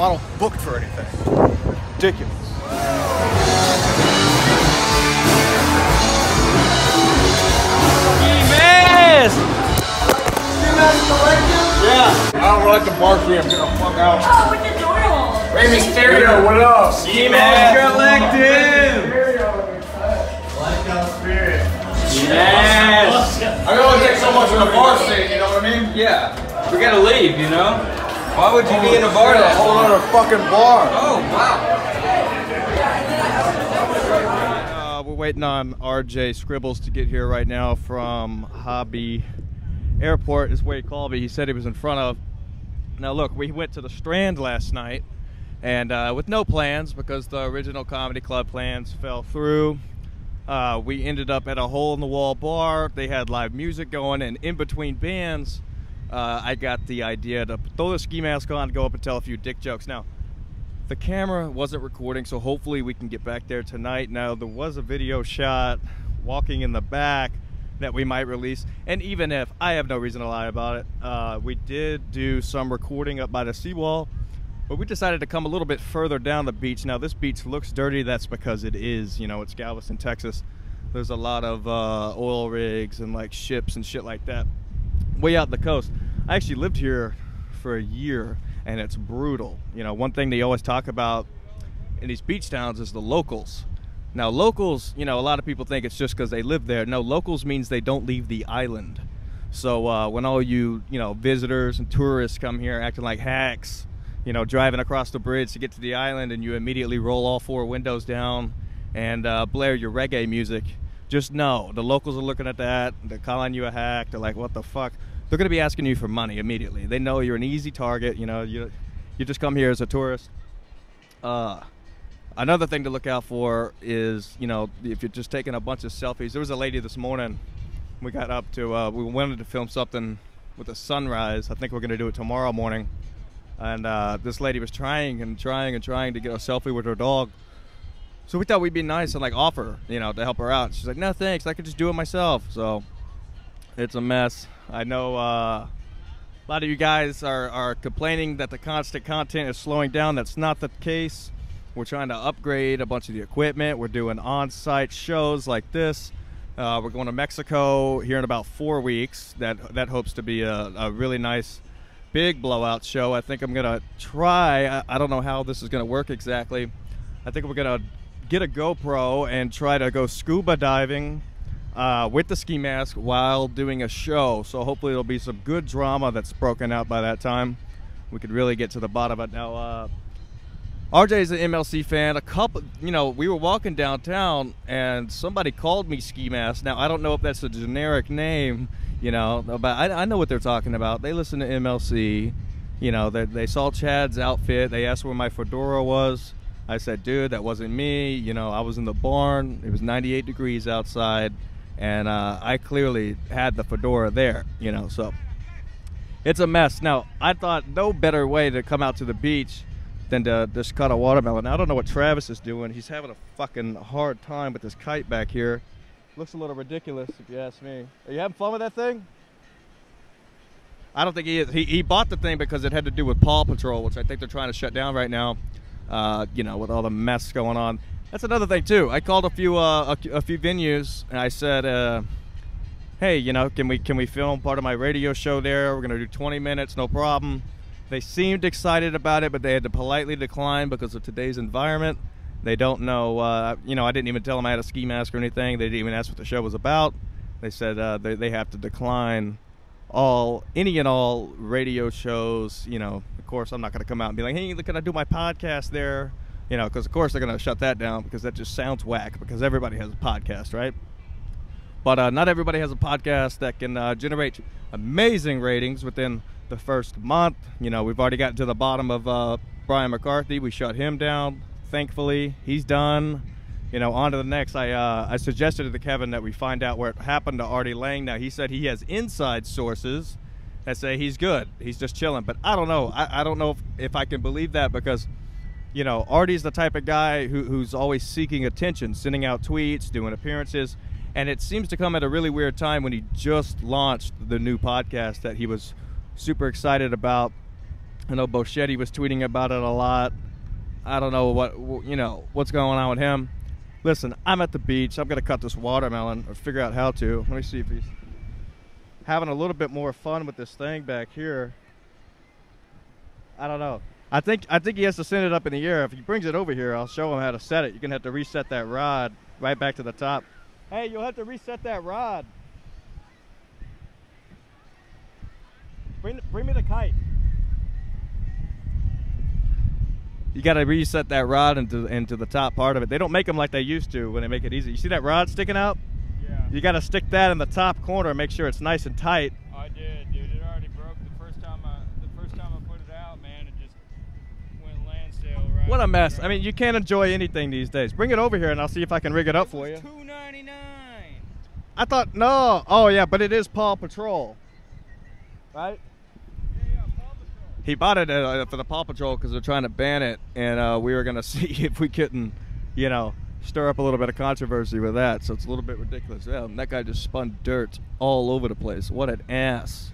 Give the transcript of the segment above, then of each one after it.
McDonald booked for anything. Ridiculous. Mess! Yeah. I don't like the bar scene. I'm getting the fuck out. Oh, with the door hole. Rey Mysterio! what up? Ski Mask Collective! Yes! I can only take so much of the bar scene, you know what I mean? Yeah, we gotta leave, you know? Why would you be in a bar A that whole long? other fucking bar. Oh, wow. Uh, we're waiting on RJ Scribbles to get here right now from Hobby Airport. Is where he called me. He said he was in front of. Now look, we went to the Strand last night, and uh, with no plans because the original comedy club plans fell through. Uh, we ended up at a hole in the wall bar. They had live music going, and in between bands, uh, I got the idea to throw the ski mask on, go up and tell a few dick jokes. Now, the camera wasn't recording, so hopefully we can get back there tonight. Now, there was a video shot walking in the back that we might release. And even if, I have no reason to lie about it, uh, we did do some recording up by the seawall, but we decided to come a little bit further down the beach. Now, this beach looks dirty. That's because it is, you know, it's Galveston, Texas. There's a lot of uh, oil rigs and like ships and shit like that way out the coast. I actually lived here for a year, and it's brutal. You know, one thing they always talk about in these beach towns is the locals. Now, locals, you know, a lot of people think it's just because they live there. No, locals means they don't leave the island. So uh, when all you, you know, visitors and tourists come here acting like hacks, you know, driving across the bridge to get to the island, and you immediately roll all four windows down and uh, blare your reggae music, just know the locals are looking at that. They're calling you a hack. They're like, "What the fuck?" They're going to be asking you for money immediately. They know you're an easy target. You know, you you just come here as a tourist. Uh, another thing to look out for is, you know, if you're just taking a bunch of selfies. There was a lady this morning. We got up to. Uh, we wanted to film something with a sunrise. I think we're going to do it tomorrow morning. And uh, this lady was trying and trying and trying to get a selfie with her dog. So we thought we'd be nice and like offer, you know, to help her out. She's like, "No, thanks. I could just do it myself." So it's a mess. I know uh, a lot of you guys are, are complaining that the constant content is slowing down. That's not the case. We're trying to upgrade a bunch of the equipment. We're doing on-site shows like this. Uh, we're going to Mexico here in about four weeks. That that hopes to be a, a really nice, big blowout show. I think I'm gonna try. I, I don't know how this is gonna work exactly. I think we're gonna get a GoPro and try to go scuba diving uh, with the ski mask while doing a show. So hopefully there'll be some good drama that's broken out by that time. We could really get to the bottom of it. Now, uh, RJ is an MLC fan. A couple, you know, we were walking downtown and somebody called me ski mask. Now I don't know if that's a generic name, you know, but I, I know what they're talking about. They listen to MLC. You know, they, they saw Chad's outfit. They asked where my fedora was. I said, dude, that wasn't me. You know, I was in the barn. It was 98 degrees outside, and uh, I clearly had the fedora there. You know, so it's a mess. Now, I thought no better way to come out to the beach than to just cut a watermelon. Now, I don't know what Travis is doing. He's having a fucking hard time with this kite back here. Looks a little ridiculous, if you ask me. Are you having fun with that thing? I don't think he is. He, he bought the thing because it had to do with Paw Patrol, which I think they're trying to shut down right now. Uh, you know, with all the mess going on. That's another thing too. I called a few uh, a, a few venues and I said, uh, "Hey, you know, can we can we film part of my radio show there? We're gonna do 20 minutes, no problem." They seemed excited about it, but they had to politely decline because of today's environment. They don't know. Uh, you know, I didn't even tell them I had a ski mask or anything. They didn't even ask what the show was about. They said uh, they they have to decline all any and all radio shows. You know, of course, I'm not to come out and be like, "Hey, can I do my podcast there?" You know, because of course they're going to shut that down because that just sounds whack. Because everybody has a podcast, right? But uh, not everybody has a podcast that can uh, generate amazing ratings within the first month. You know, we've already gotten to the bottom of uh, Brian McCarthy. We shut him down. Thankfully, he's done. You know, on to the next. I uh, I suggested to Kevin that we find out where it happened to Artie Lange. Now he said he has inside sources that say he's good. He's just chilling. But I don't know. I, I don't know if, if I can believe that because you know, Artie's the type of guy who, who's always seeking attention, sending out tweets, doing appearances, and it seems to come at a really weird time when he just launched the new podcast that he was super excited about. I know Bocchetti was tweeting about it a lot. I don't know what you know what's going on with him. Listen, I'm at the beach. I'm gonna cut this watermelon or figure out how to. Let me see if he's having a little bit more fun with this thing back here. I don't know. I think I think he has to send it up in the air. If he brings it over here, I'll show him how to set it. You're gonna have to reset that rod right back to the top. Hey, you'll have to reset that rod. Bring bring me the kite. You got to reset that rod into into the top part of it. They don't make them like they used to when they make it easy. You see that rod sticking out? Yeah. You got to stick that in the top corner and make sure it's nice and tight. I did, dude. It already broke the first time I the first time I put it out, man. It just went land sail right. What a mess. I mean, you can't enjoy anything these days. Bring it over here and I'll see if I can rig it up for you. Two ninety nine. I thought no. Oh yeah, but it is Paw Patrol, right? Yeah, yeah, Paw Patrol. He bought it uh, for the Paw Patrol because they're trying to ban it, and uh, we were gonna see if we couldn't, you know, stir up a little bit of controversy with that. So it's a little bit ridiculous. Yeah, that guy just spun dirt all over the place. What an ass!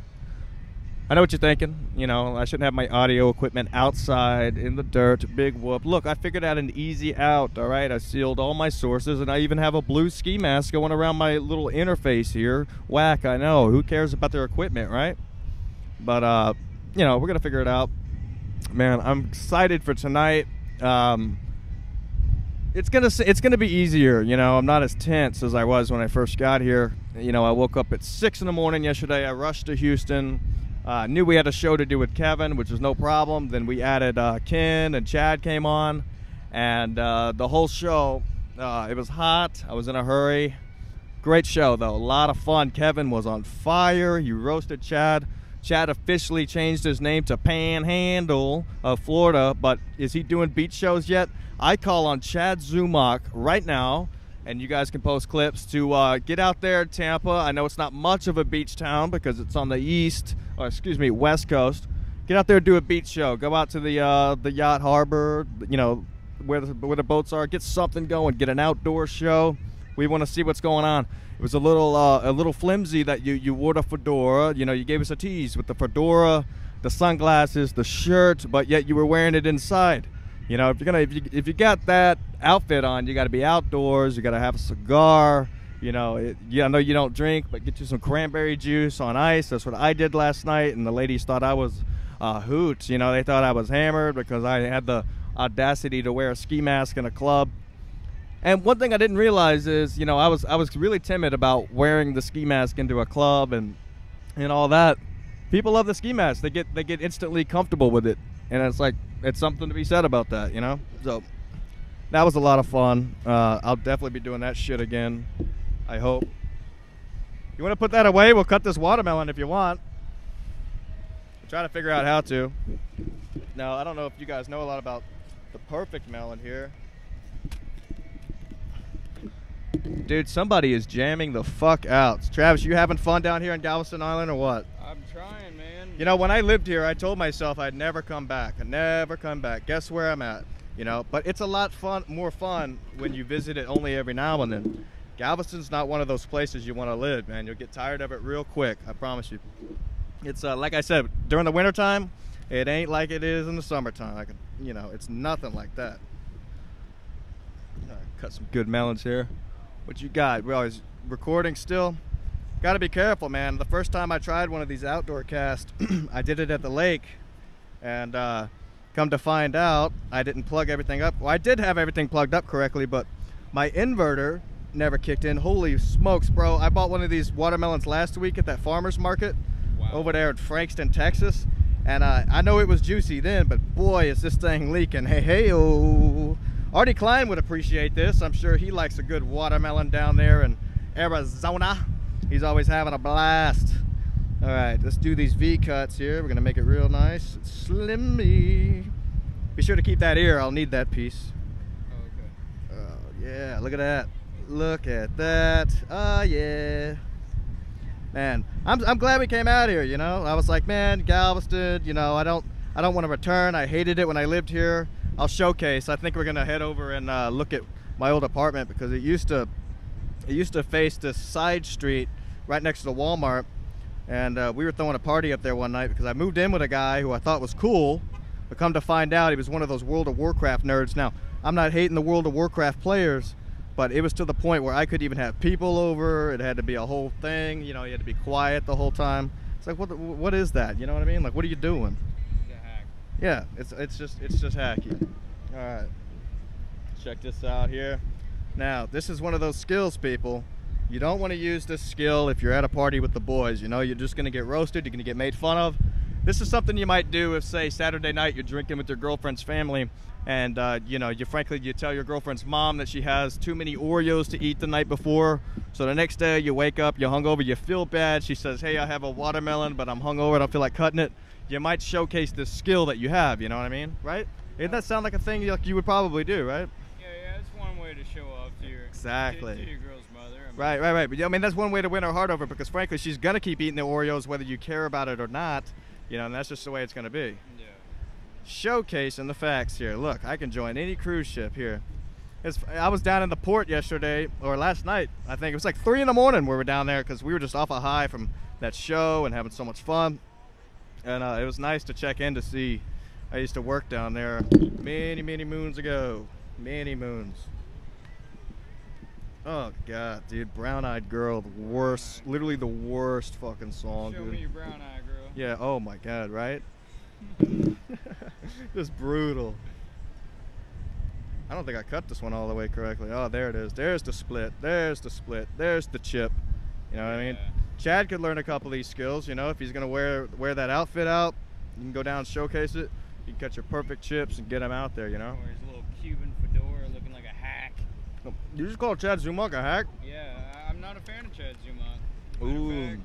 I know what you're thinking. You know, I shouldn't have my audio equipment outside in the dirt. Big whoop. Look, I figured out an easy out. All right, I sealed all my sources, and I even have a blue ski mask going around my little interface here. Whack, I know. Who cares about their equipment, right? But uh, you know, we're gonna figure it out. Man, I'm excited for tonight. Um, it's gonna it's gonna be easier. You know, I'm not as tense as I was when I first got here. You know, I woke up at six in the morning yesterday. I rushed to Houston. Uh, knew we had a show to do with Kevin, which was no problem. Then we added uh, Ken and Chad came on, and uh, the whole show. Uh, it was hot. I was in a hurry. Great show though, a lot of fun. Kevin was on fire. He roasted Chad. Chad officially changed his name to Panhandle of Florida, but is he doing beach shows yet? I call on Chad Zumock right now, and you guys can post clips to uh, get out there Tampa. I know it's not much of a beach town because it's on the east, or excuse me, west coast. Get out there do a beach show. Go out to the uh, the yacht harbor, you know, where the, where the boats are. Get something going. Get an outdoor show. We want to see what's going on. It was a little uh, a little flimsy that you you wore the fedora. You know, you gave us a tease with the fedora, the sunglasses, the shirt, but yet you were wearing it inside. You know, if you're gonna if you if you got that outfit on, you got to be outdoors. You got to have a cigar. You know, it, yeah, I know you don't drink, but get you some cranberry juice on ice. That's what I did last night, and the ladies thought I was uh, hoots. You know, they thought I was hammered because I had the audacity to wear a ski mask in a club. And one thing I didn't realize is, you know, I was I was really timid about wearing the ski mask into a club and and all that. People love the ski mask. They get they get instantly comfortable with it, and it's like it's something to be said about that, you know. So that was a lot of fun. Uh, I'll definitely be doing that shit again. I hope. You want to put that away? We'll cut this watermelon if you want. Try to figure out how to. Now I don't know if you guys know a lot about the perfect melon here. Dude, somebody is jamming the fuck out. Travis, you having fun down here in Galveston Island or what? I'm. You know, when I lived here, I told myself I'd never come back. I'd never come back. Guess where I'm at? You know, but it's a lot fun, more fun when you visit it only every now and then. Galveston's not one of those places you want to live, man. You'll get tired of it real quick. I promise you. It's uh, like I said during the wintertime, it ain't like it is in the summertime. Can, you know, it's nothing like that. Cut some good melons here. What you got? We always recording still. Got to be careful, man. The first time I tried one of these outdoor casts, I did it at the lake, and uh, come to find out, I didn't plug everything up. Well, I did have everything plugged up correctly, but my inverter never kicked in. Holy smokes, bro! I bought one of these watermelons last week at that farmers market Wow. over there in Frankston, Texas, and uh, I know it was juicy then, but boy, is this thing leaking! Hey, hey, oh! Artie Klein would appreciate this. I'm sure he likes a good watermelon down there in Arizona. He's always having a blast. All right, let's do these V cuts here. We're gonna make it real nice, slimmy. Be sure to keep that ear. I'll need that piece. Oh, okay. Oh yeah, look at that. Look at that. Oh yeah. Man, I'm, I'm glad we came out here, you know. I was like, man, Galveston, you know, I don't I don't want to return. I hated it when I lived here. I'll showcase. I think we're gonna head over and uh, look at my old apartment because it used to it used to face this side street right next to the Walmart. and uh, we were throwing a party up there one night because I moved in with a guy who I thought was cool, but come to find out he was one of those World of Warcraft nerds. Now I'm not hating the World of Warcraft players, but it was to the point where I could even have people over. It had to be a whole thing. You know, you had to be quiet the whole time. It's like what the, what is that? You know what I mean? Like what are you doing? It's a hack. Yeah, it's it's just it's just hacky. All right, check this out here. Now this is one of those skills, people. You don't want to use this skill if you're at a party with the boys. You know, you're just gonna get roasted. You're gonna get made fun of. This is something you might do if, say, Saturday night you're drinking with your girlfriend's family, and uh, you know, you frankly you tell your girlfriend's mom that she has too many Oreos to eat the night before. So the next day you wake up, you're hungover, you feel bad. She says, "Hey, I have a watermelon, but I'm hungover. I don't feel like cutting it." You might showcase this skill that you have. You know what I mean, right? Doesn't that sound like a thing you, you would probably do, right? Yeah, yeah, it's one way to show off to your Exactly. to, to your girl's mother. I mean, Right, right, right. But yeah, I mean, that's one way to win her heart over because, frankly, she's gonna keep eating the Oreos whether you care about it or not. You know, and that's just the way it's gonna be. Yeah. Showcasing the facts here. Look, I can join any cruise ship here. It's, I was down in the port yesterday or last night. I think it was like three in the morning. Where We were down there because we were just off a high from that show and having so much fun. And uh, it was nice to check in to see. I used to work down there many, many moons ago. Many moons. Oh god, dude, Brown Eyed Girl, the worst, literally the worst fucking song, Show dude. me your brown eye, girl. Yeah, oh my god, right? Just brutal. I don't think I cut this one all the way correctly. Oh, there it is. There's the split. There's the split. There's the chip. You know what I mean? Chad could learn a couple of these skills, you know, if he's going to wear wear that outfit out, you can go down and showcase it. You can cut your perfect chips and get them out there, you know? Oh, or his little Cuban fedora looking like a hack. You just call Chad Zumock a hack? Yeah, I- I'm not a fan of Chad Zumock. Ooh, fact,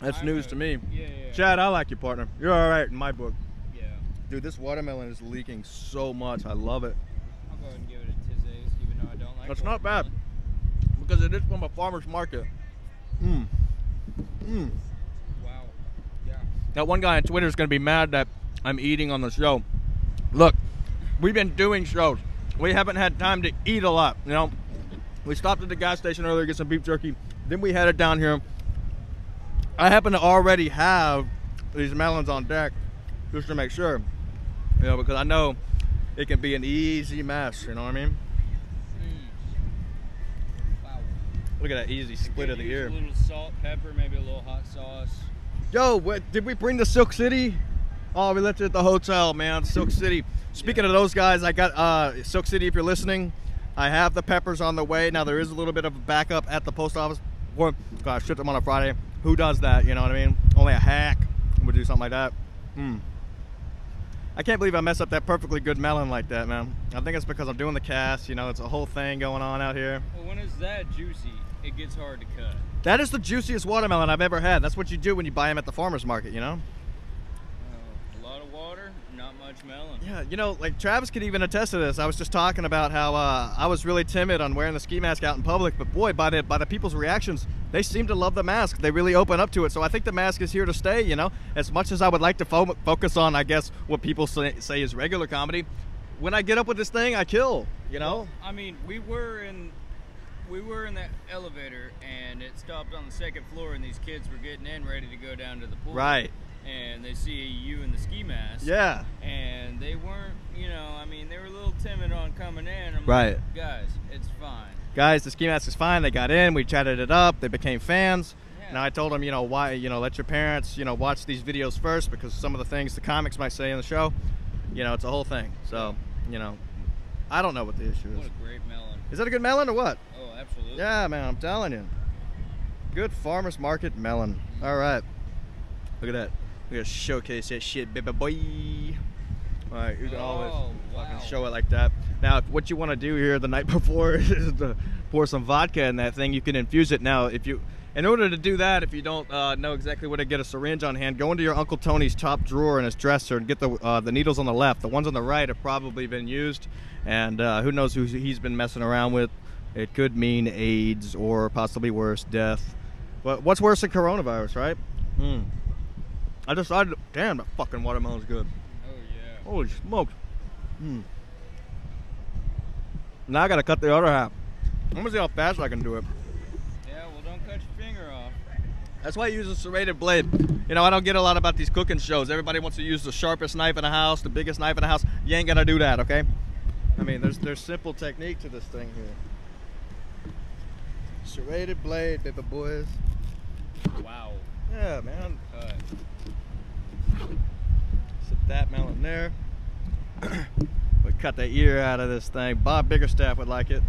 that's I'm news a- to me. Yeah, yeah. Chad, I like you, partner. You're all right in my book. Yeah. Dude, this watermelon is leaking so much. I love it. I'll go ahead and give it a tizzace, even though I don't like That's not bad. Because it is from a farmer's market. Mmm. Mmm. Wow. Yeah. That one guy on Twitter is going to be mad that I'm eating on the show. Look, we've been doing shows. We haven't had time to eat a lot. You know, we stopped at the gas station earlier to get some beef jerky. Then we headed down here. I happen to already have these melons on deck just to make sure. You know, because I know it can be an easy mess. You know what I mean? Mm. Wow. Look at that easy split of the ear. A little salt, pepper, maybe a little hot sauce. Yo, what, did we bring the Silk City? Oh, we left it at the hotel, man. Silk City. Speaking of those guys, I got uh, Silk City. If you're listening, I have the peppers on the way. Now there is a little bit of a backup at the post office. Or gosh, ship them on a Friday. Who does that? You know what I mean? Only a hack would do something like that. Hmm. I can't believe I messed up that perfectly good melon like that, man. I think it's because I'm doing the cast. You know, it's a whole thing going on out here. Well, when it's that juicy, it gets hard to cut. That is the juiciest watermelon I've ever had. That's what you do when you buy them at the farmer's market. You know. Oh, a lot of water, not much melon. Yeah, you know, like Travis could even attest to this. I was just talking about how uh, I was really timid on wearing the ski mask out in public, but boy, by the by the people's reactions, they seem to love the mask. They really open up to it. So I think the mask is here to stay. You know, as much as I would like to fo- focus on, I guess, what people say, say is regular comedy, when I get up with this thing, I kill. You know. I mean, we were in we were in that elevator and it stopped on the second floor and these kids were getting in ready to go down to the pool. Right. And they see you in the ski mask. Yeah. And they weren't, you know, I mean, they were a little timid on coming in. I'm Right. Like, Guys, it's fine. Guys, the ski mask is fine. They got in. We chatted it up. They became fans. Yeah. Now I told them, you know, why, you know, let your parents, you know, watch these videos first because some of the things the comics might say in the show, you know, it's a whole thing. So, you know, I don't know what the issue What is. a great melon. Is that a good melon or what? Oh, absolutely. Yeah, man, I'm telling you. Good farmers market melon. All right. Look at that. We're gonna showcase that shit, baby boy. All right, you can always Oh, fucking wow. show it like that. Now, what you want to do here the night before is to pour some vodka in that thing. You can infuse it. Now, if you, in order to do that, if you don't uh, know exactly where to get a syringe on hand, go into your Uncle Tony's top drawer in his dresser and get the uh, the needles on the left. The ones on the right have probably been used, and uh, who knows who he's been messing around with. It could mean AIDS or possibly worse, death. But what's worse than coronavirus, right? Hmm. I decided, damn, that fucking watermelon's good. Oh, yeah. Holy smokes. Hmm. Now I gotta cut the other half. I'm gonna see how fast I can do it. Yeah, well, don't cut your finger off. That's why I use a serrated blade. You know, I don't get a lot about these cooking shows. Everybody wants to use the sharpest knife in the house, the biggest knife in the house. You ain't gonna do that, okay? I mean, there's there's simple technique to this thing here. Serrated blade, baby boys. Wow. Yeah, man. Cut. Sit that melon there. we cut the ear out of this thing. Bob Biggerstaff would like it.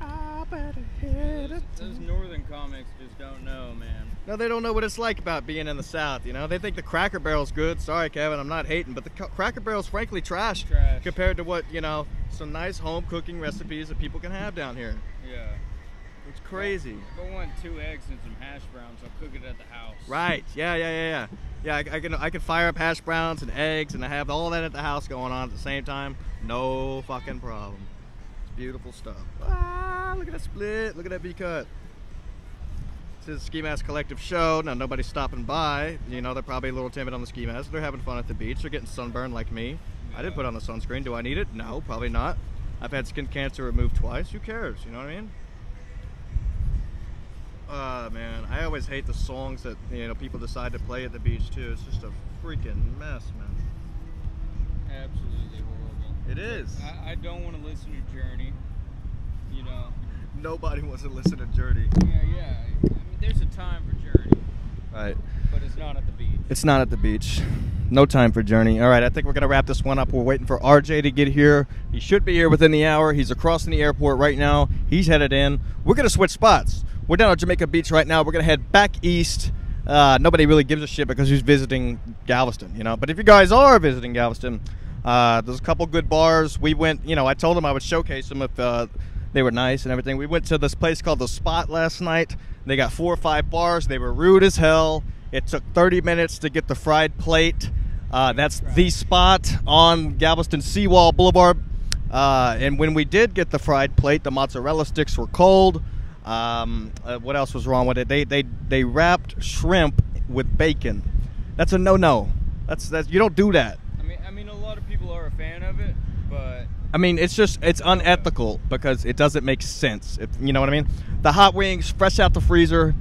I better hit Those, it. those northern comics just don't know, man. No, they don't know what it's like about being in the South. You know, they think the Cracker Barrel's good. Sorry, Kevin, I'm not hating, but the Cracker Barrel's frankly trash, Trash. compared to what you know, some nice home cooking recipes that people can have down here. Yeah. It's crazy. If I want two eggs and some hash browns, I'll cook it at the house. Right? Yeah, yeah, yeah, yeah. Yeah, I, I can I can fire up hash browns and eggs, and I have all that at the house going on at the same time. No fucking problem. It's beautiful stuff. Ah, look at that split. Look at that V cut. This is Ski Mask Collective show. Now nobody's stopping by. You know they're probably a little timid on the ski mask. They're having fun at the beach. They're getting sunburned like me. I didn't put on the sunscreen. Do I need it? No, probably not. I've had skin cancer removed twice. Who cares? You know what I mean? Uh man, I always hate the songs that you know people decide to play at the beach too. It's just a freaking mess, man. Absolutely horrible. It is. I, I don't want to listen to Journey. You know. Nobody wants to listen to Journey. Yeah, yeah. There's a time for Journey, Right. but it's not at the beach. It's not at the beach. No time for Journey. All right, I think we're going to wrap this one up. We're waiting for RJ to get here. He should be here within the hour. He's across in the airport right now. He's headed in. We're going to switch spots. We're down at Jamaica Beach right now. We're going to head back east. Uh, nobody really gives a shit because he's visiting Galveston, you know. But if you guys are visiting Galveston, uh, there's a couple good bars. We went, you know, I told them I would showcase them if uh, they were nice and everything. We went to this place called The Spot last night. They got four or five bars. They were rude as hell. It took 30 minutes to get the fried plate. Uh, that's the spot on Galveston Seawall Boulevard. Uh, and when we did get the fried plate, the mozzarella sticks were cold. Um, uh, what else was wrong with it? They they they wrapped shrimp with bacon. That's a no-no. That's that's you don't do that. I mean, I mean, a lot of people are a fan of it, but I mean, it's just it's unethical because it doesn't make sense. If, you know what I mean? The hot wings, fresh out the freezer.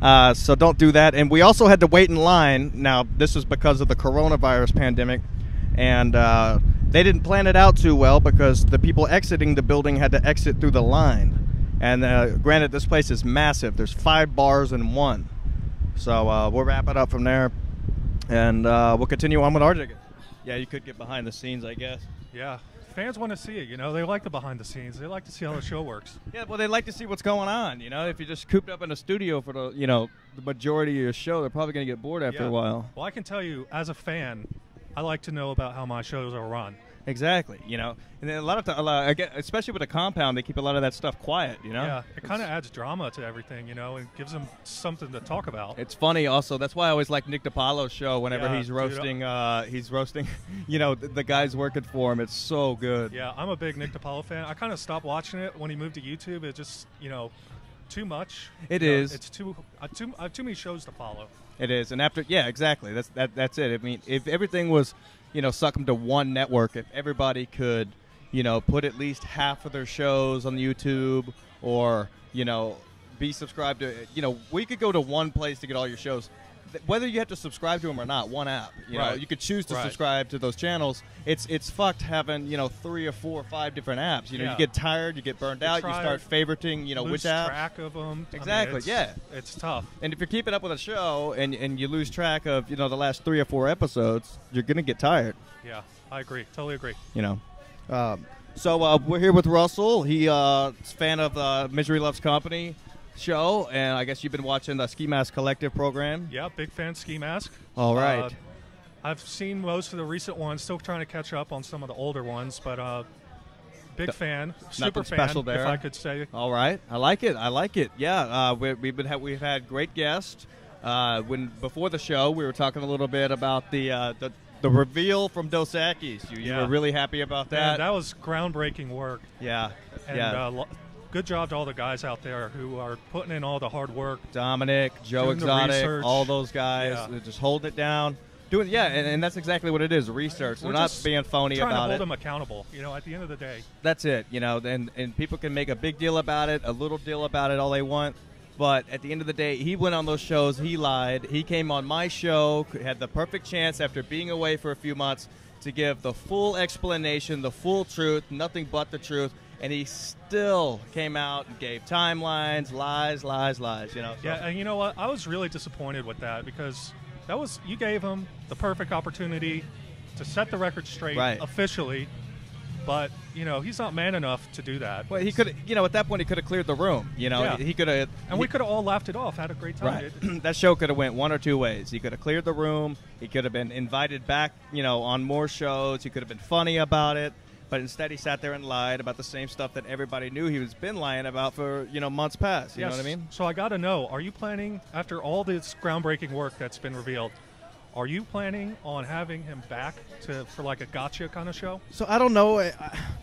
Uh, so don't do that. And we also had to wait in line. Now this is because of the coronavirus pandemic, and uh, they didn't plan it out too well because the people exiting the building had to exit through the line. And uh, granted, this place is massive. There's five bars in one. So uh, we'll wrap it up from there, and uh, we'll continue on with our RJ. Yeah, you could get behind the scenes, I guess. Yeah, fans want to see it. You know, they like the behind the scenes. They like to see how the show works. Yeah, well, they like to see what's going on. You know, if you're just cooped up in a studio for the, you know, the majority of your show, they're probably going to get bored after Yeah. a while. Well, I can tell you, as a fan, I like to know about how my shows are run. Exactly. You know, and then a lot of times, especially with a compound, they keep a lot of that stuff quiet. You know. Yeah, it kind of adds drama to everything, you know, and gives them something to talk about. It's funny, also. That's why I always like Nick DiPaolo's show. Whenever Yeah, he's dude, roasting, uh, he's roasting, you know, the, the guys working for him. It's so good. yeah, I'm a big Nick DiPaolo fan. I kind of stopped watching it when he moved to YouTube. It just, you know, too much. It You know. It's too, uh, too, I have too many shows to follow. It is, and after yeah, exactly. That's that. That's it. I mean, if everything was, you know, suck them to one network, if everybody could, you know, put at least half of their shows on YouTube, or you know, be subscribed to, you know, we could go to one place to get all your shows. Th- Whether you have to subscribe to them or not, one app. You know, you could choose to Right. subscribe to those channels. It's it's fucked having you know three or four or five different apps. You know, Yeah. you get tired, you get burned You out, you start favoriting, you know, Lose which app. track of them. Exactly, it's, yeah. It's tough. And if you're keeping up with a show and, and you lose track of you know the last three or four episodes, you're gonna get tired. Yeah, I agree. Totally agree. You know. Um, so uh, we're here with Russell. He uh, is a fan of the Misery Loves Company show, and I guess you've been watching the Ski Mask Collective program. Yeah, big fan Ski Mask. All right. Uh, I've seen most of the recent ones. Still trying to catch up on some of the older ones, but uh, big Th- fan, super fan, special there. if I could say. All right, I like it. I like it. Yeah, uh, we, we've been ha- we've had great guests. Uh, when before the show, we were talking a little bit about the uh, the, the reveal from Dos Equis. You, you Yeah. were really happy about Man, that. that was groundbreaking work, yeah, and yeah. Good job to all the guys out there who are putting in all the hard work. Dominic, Joe Exotic, all those guys, Yeah. just holding it down. Doing yeah, and, and that's exactly what it is. Research. They're We're not being phony about it. trying to hold them accountable. You know, at the end of the day. That's it. You know, and and people can make a big deal about it, a little deal about it, all they want. But at the end of the day, he went on those shows. He lied. He came on my show, had the perfect chance after being away for a few months to give the full explanation, the full truth, nothing but the truth. And he still came out and gave timelines, lies, lies, lies. You know. so- Yeah, and you know what? I was really disappointed with that because that was you gave him the perfect opportunity to set the record straight Right. officially, but you know he's not man enough to do that. Well, he could, you know, at that point he could have cleared the room. You know, Yeah. he could have. and we could have all laughed it off, had a great time. Right. That show could have went one or two ways. He could have cleared the room. He could have been invited back, you know, on more shows. He could have been funny about it. But instead, he sat there and lied about the same stuff that everybody knew he was been lying about for you know months past. You know what I mean? So I got to know: Are you planning, after all this groundbreaking work that's been revealed, are you planning on having him back to for like a gotcha kind of show, So I don't know. I-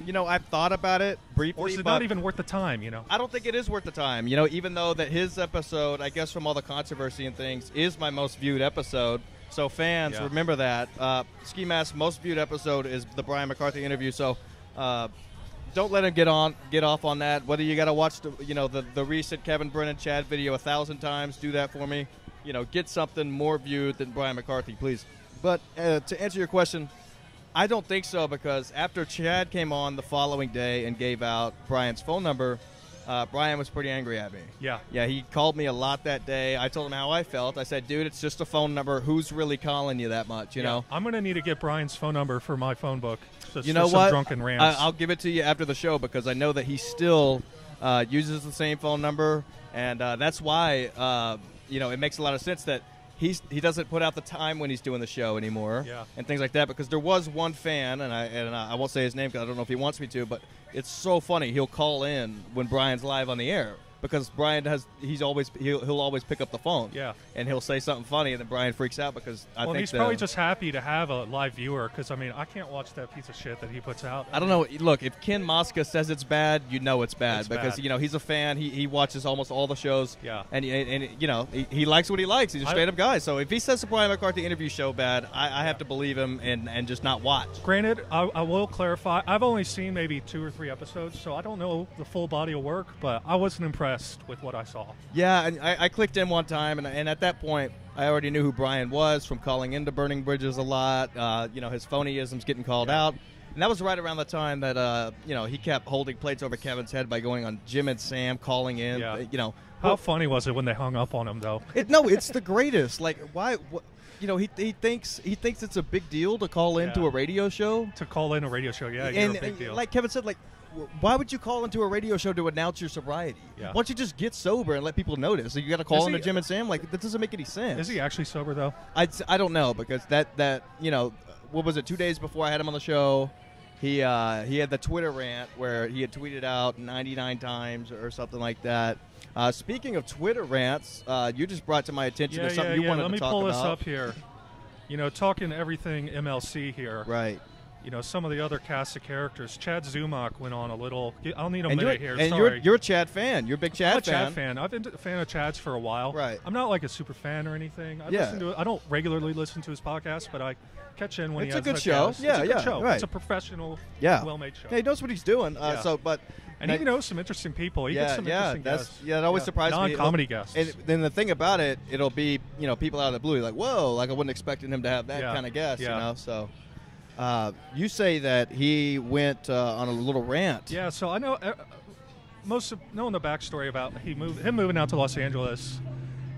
you know, I've thought about it briefly. or is it not even worth the time? You know. I don't think it is worth the time. You know, even though that his episode, I guess from all the controversy and things, is my most viewed episode. So fans, Yeah. remember that. Uh, Ski Mask's most viewed episode is the Brian McCarthy interview. So uh, don't let him get on, get off on that. Whether you got to watch the, you know, the the recent Kevin Brennan Chad video a thousand times, do that for me. You know, get something more viewed than Brian McCarthy, please. But uh, to answer your question, I don't think so because after Chad came on the following day and gave out Brian's phone number, uh, Brian was pretty angry at me. Yeah. Yeah, he called me a lot that day. I told him how I felt. I said, dude, it's just a phone number. Who's really calling you that much, you Yeah. know? I'm gonna need to get Brian's phone number for my phone book. Just you know some what? Drunken I, rants. I'll give it to you after the show because I know that he still uh, uses the same phone number, and uh, that's why uh, you know it makes a lot of sense that he's he doesn't put out the time when he's doing the show anymore, Yeah. and things like that. Because there was one fan, and I and I won't say his name because I don't know if he wants me to, but it's so funny. He'll call in when Brian's live on the air. Because Brian has, he's always he'll, he'll always pick up the phone, Yeah. and he'll say something funny, and then Brian freaks out because I well, think he's the- probably just happy to have a live viewer because I mean I can't watch that piece of shit that he puts out. I don't know. Look, if Ken Mosca says it's bad, you know it's bad It's because bad. you know he's a fan. He, he watches almost all the shows. Yeah. and and, and you know he, he likes what he likes. He's a straight up guy. So if he says the Brian McCarthy interview show bad, I, I have to believe him and, and just not watch. Granted, I, I will clarify. I've only seen maybe two or three episodes, so I don't know the full body of work. But I wasn't impressed with what I saw. Yeah, and I, I clicked in one time, and, and at that point, I already knew who Brian was from calling into Burning Bridges a lot. Uh, you know, his phonyisms getting called out. And that was right around the time that, uh, you know, he kept holding plates over Kevin's head by going on Jim and Sam calling in. Yeah. You know, How well, funny was it when they hung up on him, though? It, no, it's the greatest. Like, why? You know, he, he thinks he thinks it's a big deal to call into Yeah. a radio show. To call in a radio show, yeah, and and deal. like Kevin said, like, why would you call into a radio show to announce your sobriety? Yeah. Why don't you just get sober and let people notice? So you got to call Is into he- Jim and Sam. Like, that doesn't make any sense. Is he actually sober though? S- I don't know because that that you know what was it two days before I had him on the show. He uh, he had the Twitter rant where he had tweeted out 99 times or something like that. Uh, speaking of Twitter rants, uh, you just brought to my attention Yeah, something yeah, you yeah. wanted Let to me pull this up here. You know, talking everything MLC here. Right. You know, some of the other cast of characters. Chad Zumock went on a little. I'll need a And, minute here. and Sorry. you're you're a Chad fan. You're a big Chad I'm a fan. Chad fan. I've been a fan of Chad's for a while. Right. I'm not like a super fan or anything. I Yeah. listen to. I don't regularly listen to his podcast, but I catch in when It's he a good show. Yeah, it's a good yeah, show. right. It's a professional, Yeah. well-made show. Yeah, he knows what he's doing. Uh, Yeah. So, but and he knows some interesting people. He yeah, gets some yeah, interesting that's guests. yeah. That always surprises me. Non-comedy guests. And then the thing about it, it'll be you know people out of the blue like whoa, like I wasn't expecting him to have that Yeah. kind of guest, Yeah. you know. So, uh, you say that he went uh, on a little rant. Yeah, so I know uh, most of knowing the backstory about he moved him moving out to Los Angeles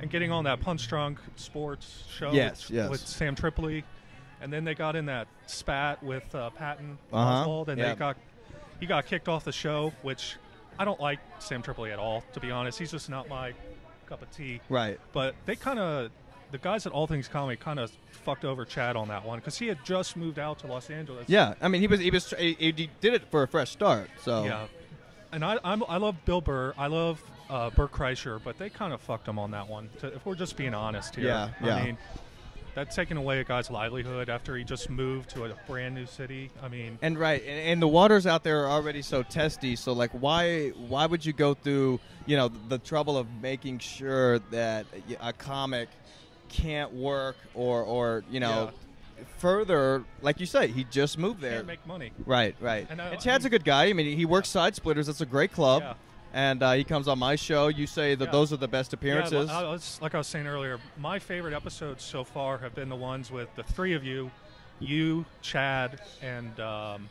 and getting on that Punch Drunk Sports show Yes, with, yes. with Sam Tripoli, and then they got in that spat with uh, Patton Uh-huh, Oswalt, and yeah. they got he got kicked off the show, which I don't like Sam Tripoli at all. To be honest, he's just not my cup of tea. Right. But they kind of the guys at All Things Comedy kind of fucked over Chad on that one because he had just moved out to Los Angeles. Yeah, I mean he was he was he, he did it for a fresh start. So Yeah, and I I'm, I love Bill Burr. I love uh, Bert Kreischer, but they kind of fucked him on that one. To, if we're just being honest here, Yeah, I yeah. mean, that's taking away a guy's livelihood after he just moved to a brand new city. I mean, And right, and, and the waters out there are already so testy. So like, why why would you go through you know the trouble of making sure that a comic can't work or or you know further, like you say, he just moved there. Can't make money. Right, right. And, And, uh, Chad's a good guy. I mean, he works Side Splitters. That's a great club. Yeah. And uh, he comes on my show. You say that Yeah. those are the best appearances. I was, like I was saying earlier, my favorite episodes so far have been the ones with the three of you, you, Chad, and um,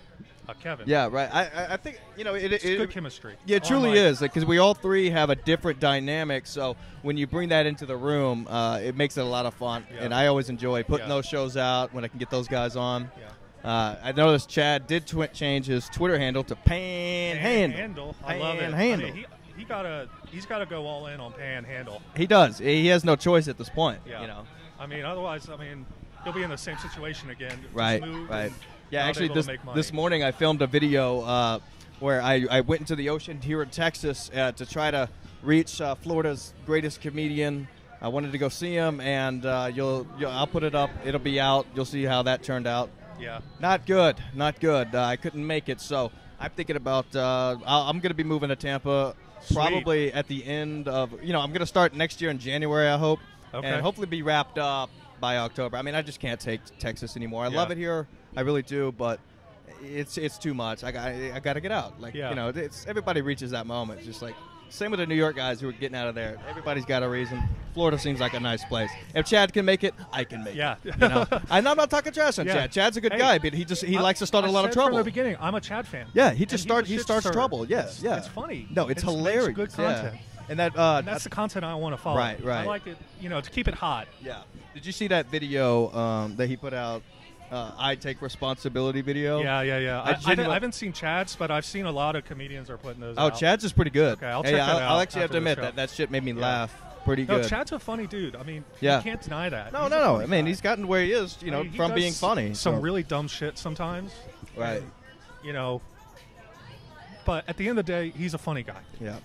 uh, Kevin. yeah, right. I, I- think you know it. it's it- good chemistry. Yeah, it truly is because we all three have a different dynamic. So when you bring that into the room, uh, it makes it a lot of fun. Yeah. And I always enjoy putting Yeah. those shows out when I can get those guys on. Yeah. Uh, I noticed Chad did twi- change his Twitter handle to Panhandle. Panhandle. I love it. I mean, he, he gotta he's gotta go all in on Panhandle. He does. He has no choice at this point. Yeah. You know. I mean, otherwise, I mean, he'll be in the same situation again. Right. Right. Yeah. Actually, this this morning I filmed a video uh, where I, I went into the ocean here in Texas uh, to try to reach uh, Florida's greatest comedian. I wanted to go see him, and uh, you'll, you'll I'll put it up. It'll be out. You'll see how that turned out. Yeah. Not good. Not good. Uh, I couldn't make it, so I'm thinking about. Uh, I'll, I'm going to be moving to Tampa, Sweet. probably at the end of. You know, I'm going to start next year in January. I hope, Okay. and hopefully be wrapped up by October. I mean, I just can't take Texas anymore. I Yeah. love it here. I really do, but it's it's too much. I got I got to get out. Like Yeah. you know, it's everybody reaches that moment. It's just like. Same with the New York guys who are getting out of there. Everybody's got a reason. Florida seems like a nice place. If Chad can make it, I can make Yeah. it. You know? and I'm not talking trash on Yeah. Chad. Chad's a good Hey, guy, but he just he I- likes to start I a lot of trouble. From the beginning, I'm a Chad fan. Yeah, he just starts he starts trouble. Yeah, It's- yeah. It's funny. No, it's It makes hilarious. Good yeah. content. And that uh, And that's the content I want to follow. Right, right. I like it, you know, to keep it hot. yeah. Did you see that video um, that he put out? Uh, I take responsibility video. Yeah, yeah, yeah. I I, I, I haven't seen Chad's, but I've seen a lot of comedians are putting those Oh, out. Chad's is pretty good. Okay, I'll Hey, check that I'll, out I'll actually have to admit that that shit made me Yeah. laugh pretty No, good. Chad's a funny dude. I mean, Yeah. you can't deny that. no, He's no, no. I mean, guy. he's gotten where he is, you know, mean, from being funny. Some so- really dumb shit sometimes. right. And, you know, but at the end of the day, he's a funny guy. Yeah.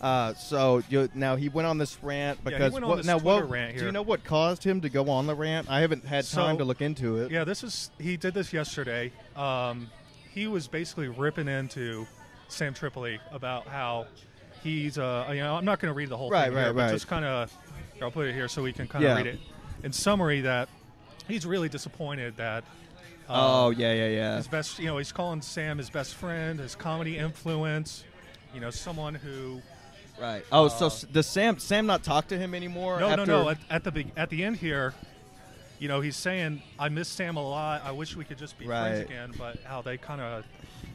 Uh, so you, now he went on this rant because on what, this now Twitter what do you know what caused him to go on the rant? I haven't had So- time to look into it. Yeah, this is he did this yesterday. Um, he was basically ripping into Sam Tripoli about how he's uh you know I'm not going to read the whole Right, thing right, here, but just kind of I'll put it here so we can kind of Yeah. read it. In summary, that he's really disappointed that. um, Oh yeah, yeah, yeah. his best you know he's calling Sam his best friend, his comedy influence. You know, someone who Right. Oh, so Uh, s- does Sam Sam not talk to him anymore? No, after, no, no. At, at the be- at the end here, you know, he's saying, "I miss Sam a lot. I wish we could just be friends again." But how they kind of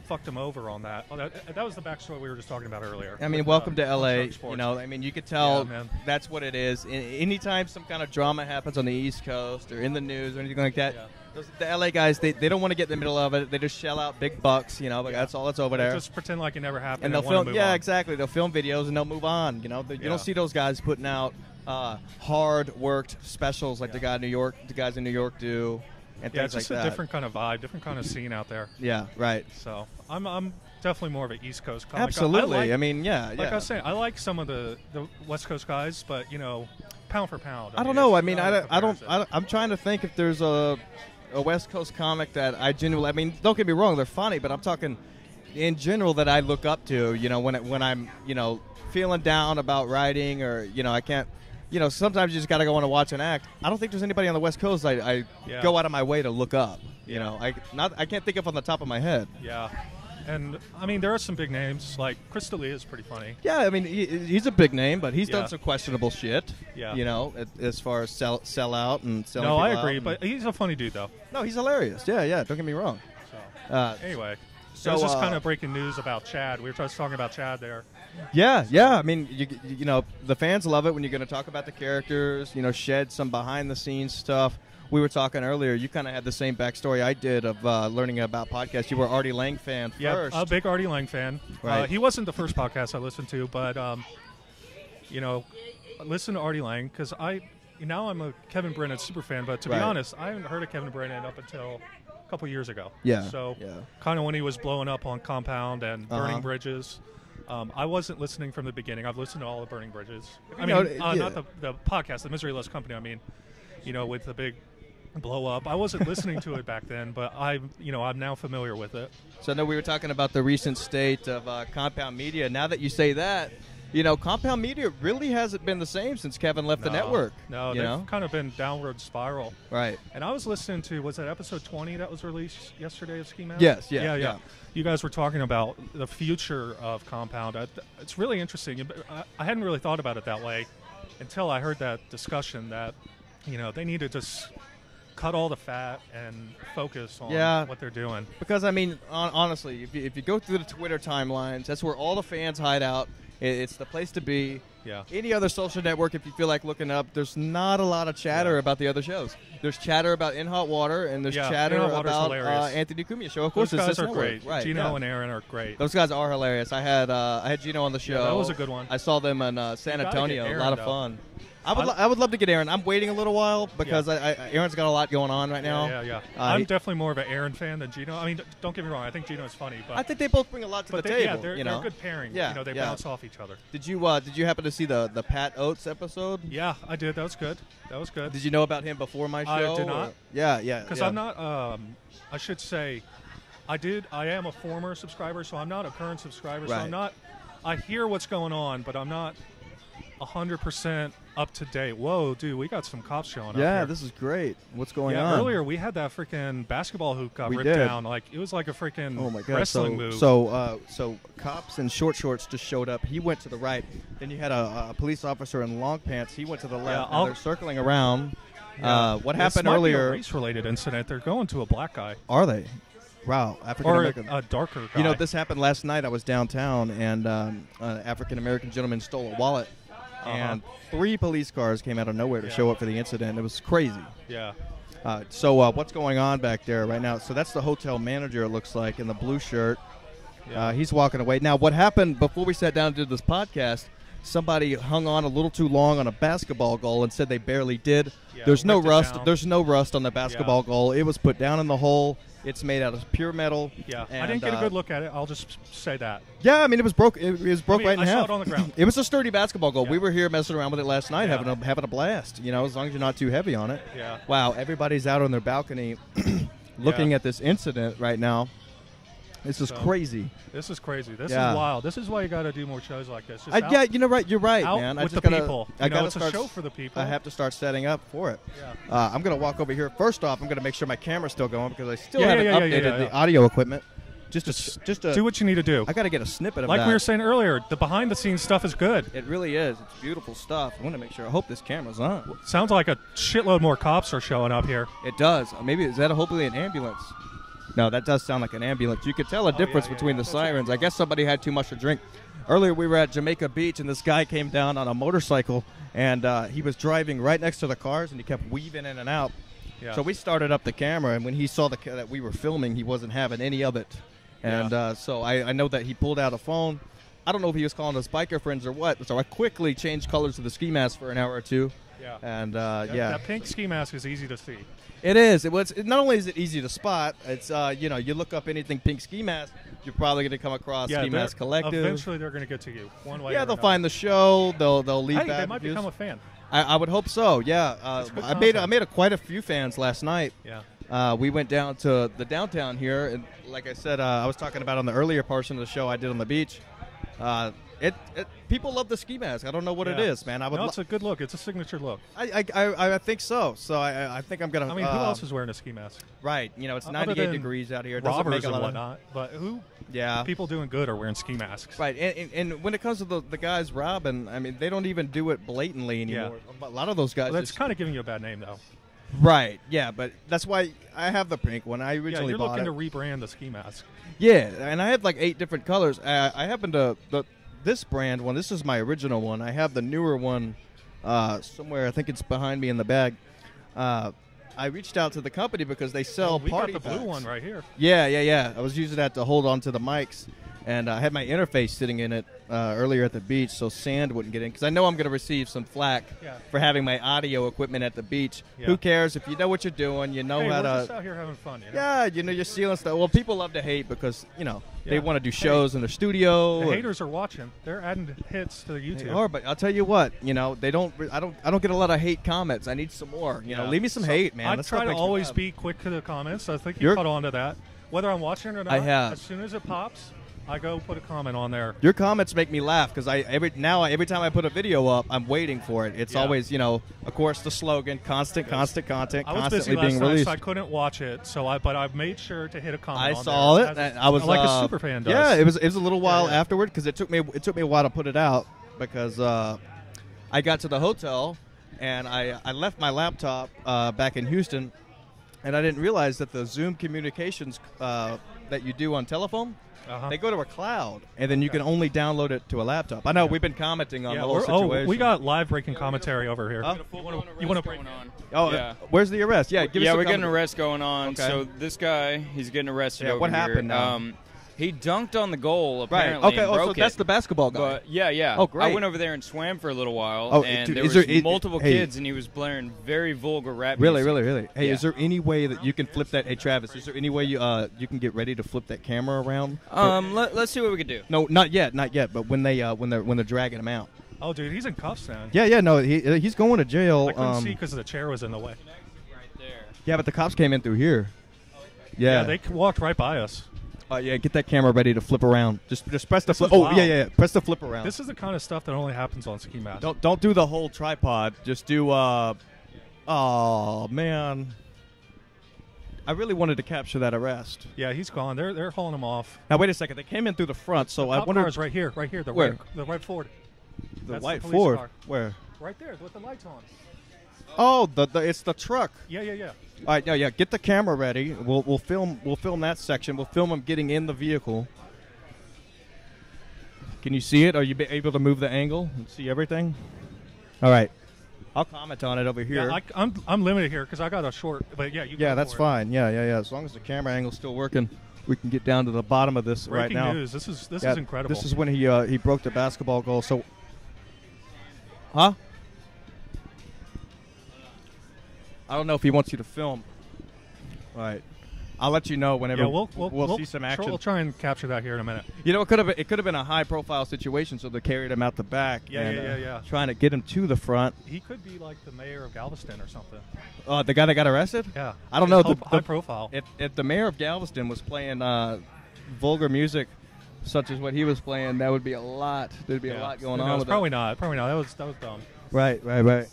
fucked him over on that. Oh, that. That was the backstory we were just talking about earlier. I mean, with, welcome um, to LA. You know, I mean, you could tell Yeah, that's what it is. Anytime some kind of drama happens on the East Coast or in the news or anything like that, Yeah. those, the LA guys they, they don't want to get in the middle of it. They just shell out big bucks. You know, but Yeah. that's all that's over They there. just pretend like it never happened and they'll wanna film, yeah, on. exactly. They'll film videos and they'll move on. You know, They- you Yeah. don't see those guys putting out uh, hard worked specials like Yeah. the guy in New York, the guys in New York do, and Yeah, things it's just like a that. different kind of vibe, different kind of scene out there. Yeah, right. So I'm I'm definitely more of an East Coast comic. Absolutely. I, like, I mean, yeah, like yeah. I was saying, I like some of the the West Coast guys, but you know, pound for pound. I don't know. I mean, I don't, I don't. I don't. I'm trying to think if there's a a West Coast comic that I genuinely. I mean, don't get me wrong, they're funny, but I'm talking in general that I look up to. You know, when it, when I'm you know feeling down about writing or you know I can't. You know, sometimes you just got to go on and watch an act. I don't think there's anybody on the West Coast I, I Yeah. go out of my way to look up. You Yeah. know, I not I can't think of on the top of my head. Yeah, and I mean there are some big names like Chris D'Elia is pretty funny. Yeah, I mean he, he's a big name, but he's Yeah. done some questionable shit. Yeah. You know, as far as sell sell out and selling. No, I agree, but he's a funny dude though. no, he's hilarious. Yeah, yeah. Don't get me wrong. So Uh, anyway, So, was just uh, kind of breaking news about Chad. We were just talking about Chad there. yeah, yeah. I mean, you, you know, the fans love it when you're going to talk about the characters. You know, shed some behind the scenes stuff. We were talking earlier. You kind of had the same backstory I did of uh, learning about podcasts. You were Artie Lange fan Yeah, first. a big Artie Lange fan. Uh, Right. he wasn't the first podcast I listened to, but um, you know, listen to Artie Lange because I now I'm a Kevin Brennan super fan. But to Right. be honest, I haven't heard of Kevin Brennan up until a couple years ago. Yeah, So yeah. kind of when he was blowing up on Compound and Uh-huh. Burning Bridges. Um, I wasn't listening from the beginning. I've listened to all the Burning Bridges. I mean, uh, yeah. not the, the podcast, the Misery Less Company. I mean, you know, with the big blow up. I wasn't listening to it back then, but I, you know, I'm now familiar with it. So I know we were talking about the recent state of uh, Compound Media. Now that you say that, you know, Compound Media really hasn't been the same since Kevin left the network. No, you they've know, kind of been downward spiral. right? And I was listening to was that episode 20 that was released yesterday of Ski Mask? Yes, yeah, yeah, yeah. You guys were talking about the future of Compound. It's really interesting. I, I hadn't really thought about it that way until I heard that discussion that you know they need to just cut all the fat and focus on Yeah. what they're doing. Because I mean, on, honestly, if you, if you go through the Twitter timelines, that's where all the fans hide out. It, it's the place to be. Yeah. Any other social network, if you feel like looking up, there's not a lot of chatter Yeah. about the other shows. There's chatter about In Hot Water, and there's Yeah, chatter In Hot Water's about uh. Anthony Cumia show. Of course, Those guys are network. great. Right? Gino yeah. and Aaron are great. Those guys are hilarious. I had uh, I had Gino on the show. that was a good one. I saw them in uh, San Antonio. a lot of though. fun. I would I- lo- I would love to get Aaron. I'm waiting a little while because I, I, Aaron's got a lot going on right now. Yeah, yeah. yeah. Uh, I'm he- definitely more of an Aaron fan than Gino. I mean, d- don't get me wrong. I think Gino's funny, but I think they both bring a lot to but the they, table. yeah, they're, you they're a good pairing. Yeah, you know, they yeah. bounce off each other. Did you uh, did you happen to see the the Pat Oates episode? Yeah, I did. That was good. That was good. Did you know about him before my I show? did or- not. Yeah, yeah. Because yeah. I'm not. Um, I should say, I did. I am a former subscriber, so I'm not a current subscriber. So Right. I'm not. I hear what's going on, but I'm not hundred percent up to date. Whoa, dude, we got some cops showing up. Yeah, here. this is great. What's going yeah, on? earlier we had that freaking basketball hoop got We ripped did. down. Like it was like a freaking Oh my god! wrestling so, move. so, uh, so cops in short shorts just showed up. He went to the right. Then you had a, a police officer in long pants. He went to the left. Yeah, and they're circling around. Yeah. Uh, what This happened earlier? race-related incident. They're going to a black guy Are they? Wow, African American. a, a darker guy. You know, this happened last night. I was downtown, and um, an African American gentleman stole a wallet, and three police cars came out of nowhere to Uh-huh. Yeah. show up for the incident. It was crazy. Yeah. Uh, so, uh, what's going on back there right now? So that's the hotel manager. It looks like in the blue shirt. Yeah. Uh, he's walking away. Now, what happened before we sat down and did this podcast? Somebody hung on a little too long on a basketball goal and said they barely did. Yeah, There's no rust. There's no rust on the basketball Yeah. goal. It was put down in the hole. It's made out of pure metal. Yeah, I didn't get a uh, good look at it. I'll just say that. Yeah, I mean it was broke. It, it was broke I mean, right in I saw half. it on the ground. it was a sturdy basketball goal. We were here messing around with it last night, Yeah. having a having a blast. You know, as long as you're not too heavy on it. Yeah. Wow, everybody's out on their balcony, looking Yeah. at this incident right now. This is So- crazy. This is crazy. This Yeah. is wild. This is why you got to do more shows like this. Just I, out, yeah, you know, right. You're right, man. I just the gotta, people. I it's a start, show for the people. I have to start setting up for it. Yeah. Uh, I'm gonna walk over here. First off, I'm gonna make sure my camera's still going because I still Yeah, haven't updated the audio equipment. Just to, Just just to, do what you need to do. I gotta get a snippet of it. Like that. we were saying earlier, the behind the scenes stuff is good. It really is. It's beautiful stuff. I want to make sure. I hope this camera's on. Sounds like a shitload more cops are showing up here. It does. Maybe is that a, hopefully an ambulance? No, that does sound like an ambulance. You could tell a Oh, difference yeah, yeah, between yeah. the sirens. I guess somebody had too much to drink. Earlier, we were at Jamaica Beach, and this guy came down on a motorcycle, and uh, he was driving right next to the cars, and he kept weaving in and out. Yeah. So we started up the camera, and when he saw the that we were filming, he wasn't having any of it. And uh, so I, I know that he pulled out a phone. I don't know if he was calling us biker friends or what. So I quickly changed colors of the ski mask for an hour or two. Yeah. And uh, That- yeah, That pink ski mask is easy to see. It is. It was. It, not only is it easy to spot, it's uh, you know, you look up anything pink ski mask, you're probably going to come across yeah. ski mask collective. Eventually, they're going to get to you one way. yeah, they'll another. find the show. They'll they'll leave Hey, they might reviews. become a fan. I, I would hope so. Yeah, uh, I made I made a, quite a few fans last night. Yeah. Uh, we went down to the downtown here, and like I said, uh, I was talking about on the earlier portion of the show I did on the beach. Uh, it, it people love the ski mask. I don't know what it Yeah. is, man. I would. no, lo- it's a good look. It's a signature look. I, I, I, I think so. So I, I think I'm gonna. I mean, who uh, else is wearing a ski mask? right? You know, it's Other 98 than degrees out here. It Robbers make a and lot of- But who? Yeah. People doing good are wearing ski masks. Right, and, and, and when it comes to the, the guys robbing, I mean, they don't even do it blatantly anymore. Yeah. A lot of those guys. Well, that's kind of giving you a bad name, though. right, yeah, but that's why I have the pink one. I originally Yeah, you're bought looking it. to rebrand the ski mask. Yeah, and I had like eight different colors. I, I happen to the this brand one. This is my original one. I have the newer one uh, somewhere. I think it's behind me in the bag. Uh, I reached out to the company because they sell Oh, we got party the blue packs. one right here. Yeah, yeah, yeah. I was using that to hold on to the mics, and I had my interface sitting in it uh, earlier at the beach, so sand wouldn't get in. Because I know I'm going to receive some flack Yeah. for having my audio equipment at the beach. Yeah. Who cares if you know what you're doing? You know hey, how to. just out here having fun. You know? Yeah, you know you're sealing stuff. Well, people love to hate because you know they want to do Hey, shows in their studio. The or- haters are watching. They're adding hits to the YouTube. They are, but I'll tell you what, you know they don't. I don't. I don't get a lot of hate comments. I need some more. You know, leave me some So hate, man. I try to always be quick to the comments. I think you You're- caught on to that. Whether I'm watching or not, I have. as soon as it pops, I go put a comment on there. Your comments make me laugh because I every now every time I put a video up, I'm waiting for it. It's Yeah. always you know, of course, the slogan: constant, constant content, I was constantly busy last being night, released. so I couldn't watch it. So I, but I've made sure to hit a comment. I on saw it. I was like uh, a super fan does. Yeah, it was it was a little while yeah. afterward because it took me it took me a while to put it out because uh, I got to the hotel and I I left my laptop uh, back in Houston and I didn't realize that the Zoom communications uh, that you do on telephone. Uh-huh. They go to a cloud, and then you can only download it to a laptop. I know we've been commenting on Yeah, the whole we're- situation. oh, we got live breaking commentary over here. Huh? You wanna- want you wanna going break- on? Oh, yeah. uh, where's the arrest? Yeah, give yeah, some we're getting an arrest going on. Okay. So this guy, he's getting arrested. Yeah, over what here. happened now? Um, he dunked on the goal Right. apparently. Okay. and Oh, so broke that's the basketball guy. But yeah, yeah. Oh, great. I went over there and swam for a little while, Oh, and dude, there is was there- it- multiple hey. kids, and he was blaring very vulgar rap. Really, music. really, really. Hey, Yeah. is there any way that you can flip that? Hey, Travis, is there any way you uh you can get ready to flip that camera around? Um, let, us see what we can do. no, not yet, not yet. But when they uh when they're when they're dragging him out. Oh, dude, he's in cuffs now. Yeah, yeah, no, he uh, he's going to jail. I couldn't um, see because the chair was in the way. Right there. yeah, but the cops came in through here. Yeah, Yeah, they walked right by us. Uh, yeah. Get that camera ready to flip around. Just just press the flip. Oh wild. yeah, yeah, yeah. Press the flip around. This is the kind of stuff that only happens on ski masks. Don't don't do the whole tripod. Just do uh oh man. I really wanted to capture that arrest. Yeah, he's gone. They're they're hauling him off. Now wait a second. They came in through the front, so I Cop wonder car's right here, right here. The Where? right, the right Ford, the That's white police Ford. car. Where? right there with the lights on. Oh, the, the it's the truck. Yeah, yeah, yeah. All right, yeah, yeah. Get the camera ready. We'll we'll film we'll film that section. We'll film him getting in the vehicle. Can you see it? Are you be able to move the angle and see everything? All right. I'll comment on it over here. Yeah, I, I'm I'm limited here because I got a short. But yeah, you. Yeah, that's for it. fine. Yeah, yeah, yeah. As long as the camera angle's still working, we can get down to the bottom of this right Breaking now. news. This is this Yeah, is incredible. This is when he uh, he broke the basketball goal. So, huh? I don't know if he wants you to film. Right. I'll let you know whenever yeah, we'll we'll, see some action. We'll try and capture that here in a minute. You know, it could have been, it could have been a high profile situation, so they carried him out the back. Yeah, and, yeah, uh, yeah, yeah. Trying to get him to the front. He could be like the mayor of Galveston or something. Uh, the guy that got arrested. Yeah. I don't know. High, The, high the- profile. If, if the mayor of Galveston was playing uh, vulgar music, such as what he was playing, that would be a lot. There'd be a lot going Who on. With Probably that. not. Probably not. That was that was dumb. Right, right, right.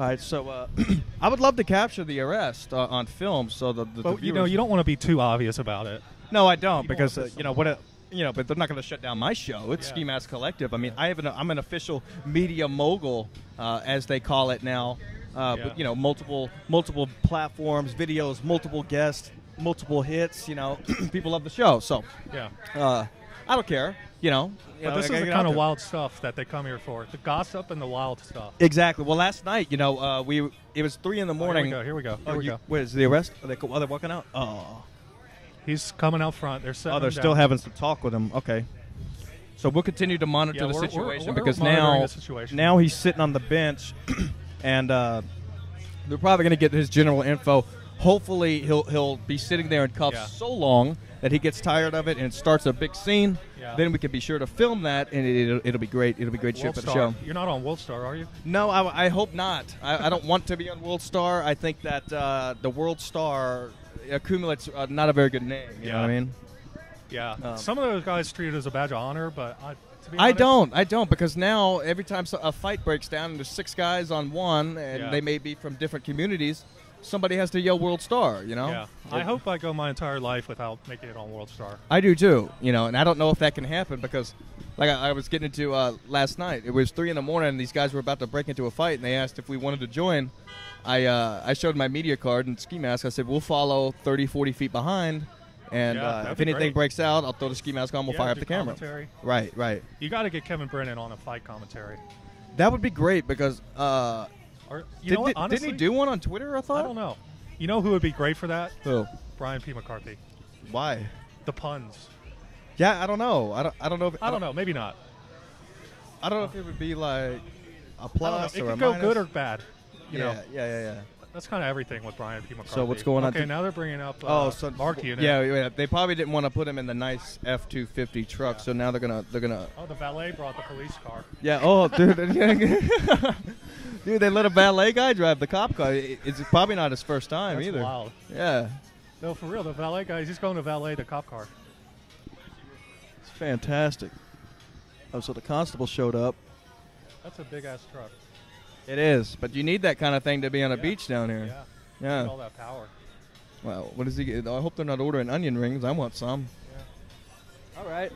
All right, so uh, I would love to capture the arrest uh, on film, so the, the, But the you know, you don't want to be too obvious about it. No, I don't You don't because uh, you know what. A, you know, but they're not going to shut down my show. It's Yeah. Ski Mask Collective. I mean, I have an, I'm an official media mogul, uh, as they call it now. Uh, Yeah. But you know, multiple multiple platforms, videos, multiple guests, multiple hits. You know, people love the show. So Yeah. I don't care. You know, You But know, this I is the kind of wild stuff that they come here for. The gossip and the wild stuff. Exactly. Well, last night, you know, uh, we it was three in the Oh, morning. here we go. Here we go. Here Oh, we you, go. Wait, is the arrest? Are they, oh, they're walking out? Oh. He's coming out front. They're Oh, they're still having some talk with him. Okay. So we'll continue to monitor Yeah, the we're- we're- situation we're because now, situation. now he's sitting on the bench, and uh, they're probably going to get his general info. Hopefully, he'll he'll be sitting there in cuffs Yeah. so long that he gets tired of it and starts a big scene. Yeah. Then we can be sure to film that, and it, will it'll be great. It'll be great shit for the show. You're not on World Star, are you? No, I, I hope not. I, I don't want to be on World Star. I think that uh, the World Star accumulates uh, not a very good name. You know Yeah. what I mean? Yeah. Um, Some of those guys treat it as a badge of honor, but I, I don't. I don't because now every time a fight breaks down and there's six guys on one and Yeah. they may be from different communities, somebody has to yell World Star. You know? Yeah. I hope I go my entire life without making it on World Star. I do too. You know, and I don't know if that can happen because, like I, I was getting into uh, last night, it was three in the morning and these guys were about to break into a fight and they asked if we wanted to join. I uh, I showed my media card and ski mask. I said we'll follow 30, 40 feet behind. And Yeah, uh, if anything great. breaks out, I'll throw the ski mask on. We'll Yeah, fire up the camera. commentary. Right, right. You got to get Kevin Brennan on a fight commentary. That would be great because uh, Or you did, know what? did- Honestly, didn't he do one on Twitter? I thought. I don't know. You know who would be great for that? Who? Brian P. McCarthy. Why? The puns. Yeah, I don't know. I don't. I don't know. If, I don't know. Maybe not. I don't know if it would be like a don't plus. It or could go minus. good or bad. You yeah, know, yeah, yeah, yeah. that's kind of everything with Brian P. McCarthy. So what's going on Okay, now they're bringing up uh, oh, so Mark unit. Yeah, yeah. They probably didn't want to put him in the nice F two fifty truck, so now they're gonna they're gonna. Oh, the valet brought the police car. Yeah. Oh, dude. dude, they let a valet guy drive the cop car. It's probably not his first time That's either. wild. Yeah. No, for real, the valet guy, he's just going to valet the cop car. It's fantastic. Oh, so the constable showed up. That's a big ass truck. It is, but you need that kind of thing to be on a Yeah. beach down here. Yeah. Yeah. All that power. Well, what does he get? I hope they're not ordering onion rings. I want some. Yeah. All right.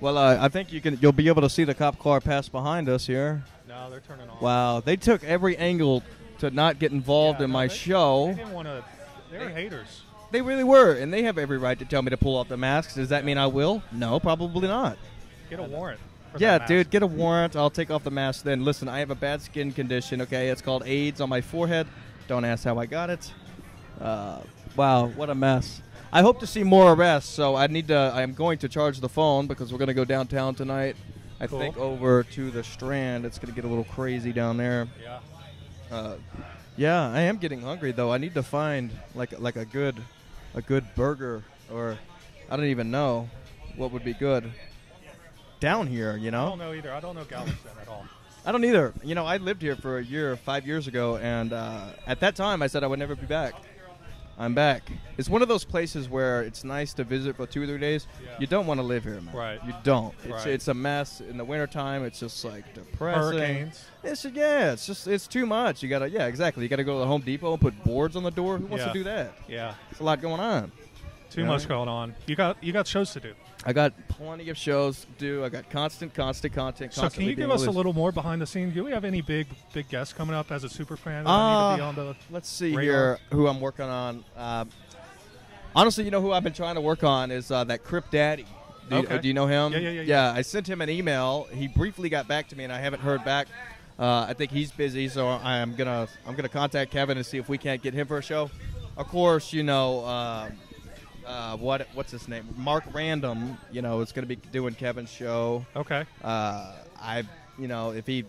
Well, uh, I think you can. You'll be able to see the cop car pass behind us here. No, they're turning on. Wow, they took every angle to not get involved Yeah, in no, my they- show. They didn't want to. They're haters. They really were, and they have every right to tell me to pull off the masks. Does that mean I will? No, probably not. Get a warrant. Yeah, dude, get a warrant. I'll take off the mask then. Listen, I have a bad skin condition, okay? It's called AIDS on my forehead. Don't ask how I got it. Uh, wow, what a mess. I hope to see more arrests, so I need to. I'm going to charge the phone because we're going to go downtown tonight. I Cool. think over to the Strand. It's going to get a little crazy down there. Yeah. Uh, yeah, I am getting hungry though. I need to find like like a good a good burger or I don't even know what would be good down here. You know. I don't know either. I don't know Galveston at all. I don't either. You know, I lived here for a year, five years ago, and uh, at that time I said I would never be back. I'm back. It's one of those places where it's nice to visit for two or three days. Yeah. You don't want to live here, man. Right. You don't. It's, Right. it's a mess in the wintertime. It's just like depressing. Hurricanes. It's yeah. It's just it's too much. You gotta yeah exactly. You gotta go to the Home Depot and put boards on the door. Who wants Yeah. to do that? Yeah. It's a lot going on. Too Yeah. much going on. You got you got shows to do. I got plenty of shows to do. I got constant, constant content. So can you give us a little more behind the scenes? Do we have any big big guests coming up as a super fan Uh, need to be on the? Let's see radar? here who I'm working on. Uh, honestly, you know who I've been trying to work on is uh, that Crip Daddy. Do, Okay. do you know him? Yeah, yeah, yeah, Yeah, I sent him an email. He briefly got back to me, and I haven't heard back. Uh, I think he's busy, so I'm gonna I'm gonna contact Kevin and see if we can't get him for a show. Of course, you know uh, what what's his name? Mark Random. You know, is gonna be doing Kevin's show. Okay. Uh, I, you know, if he,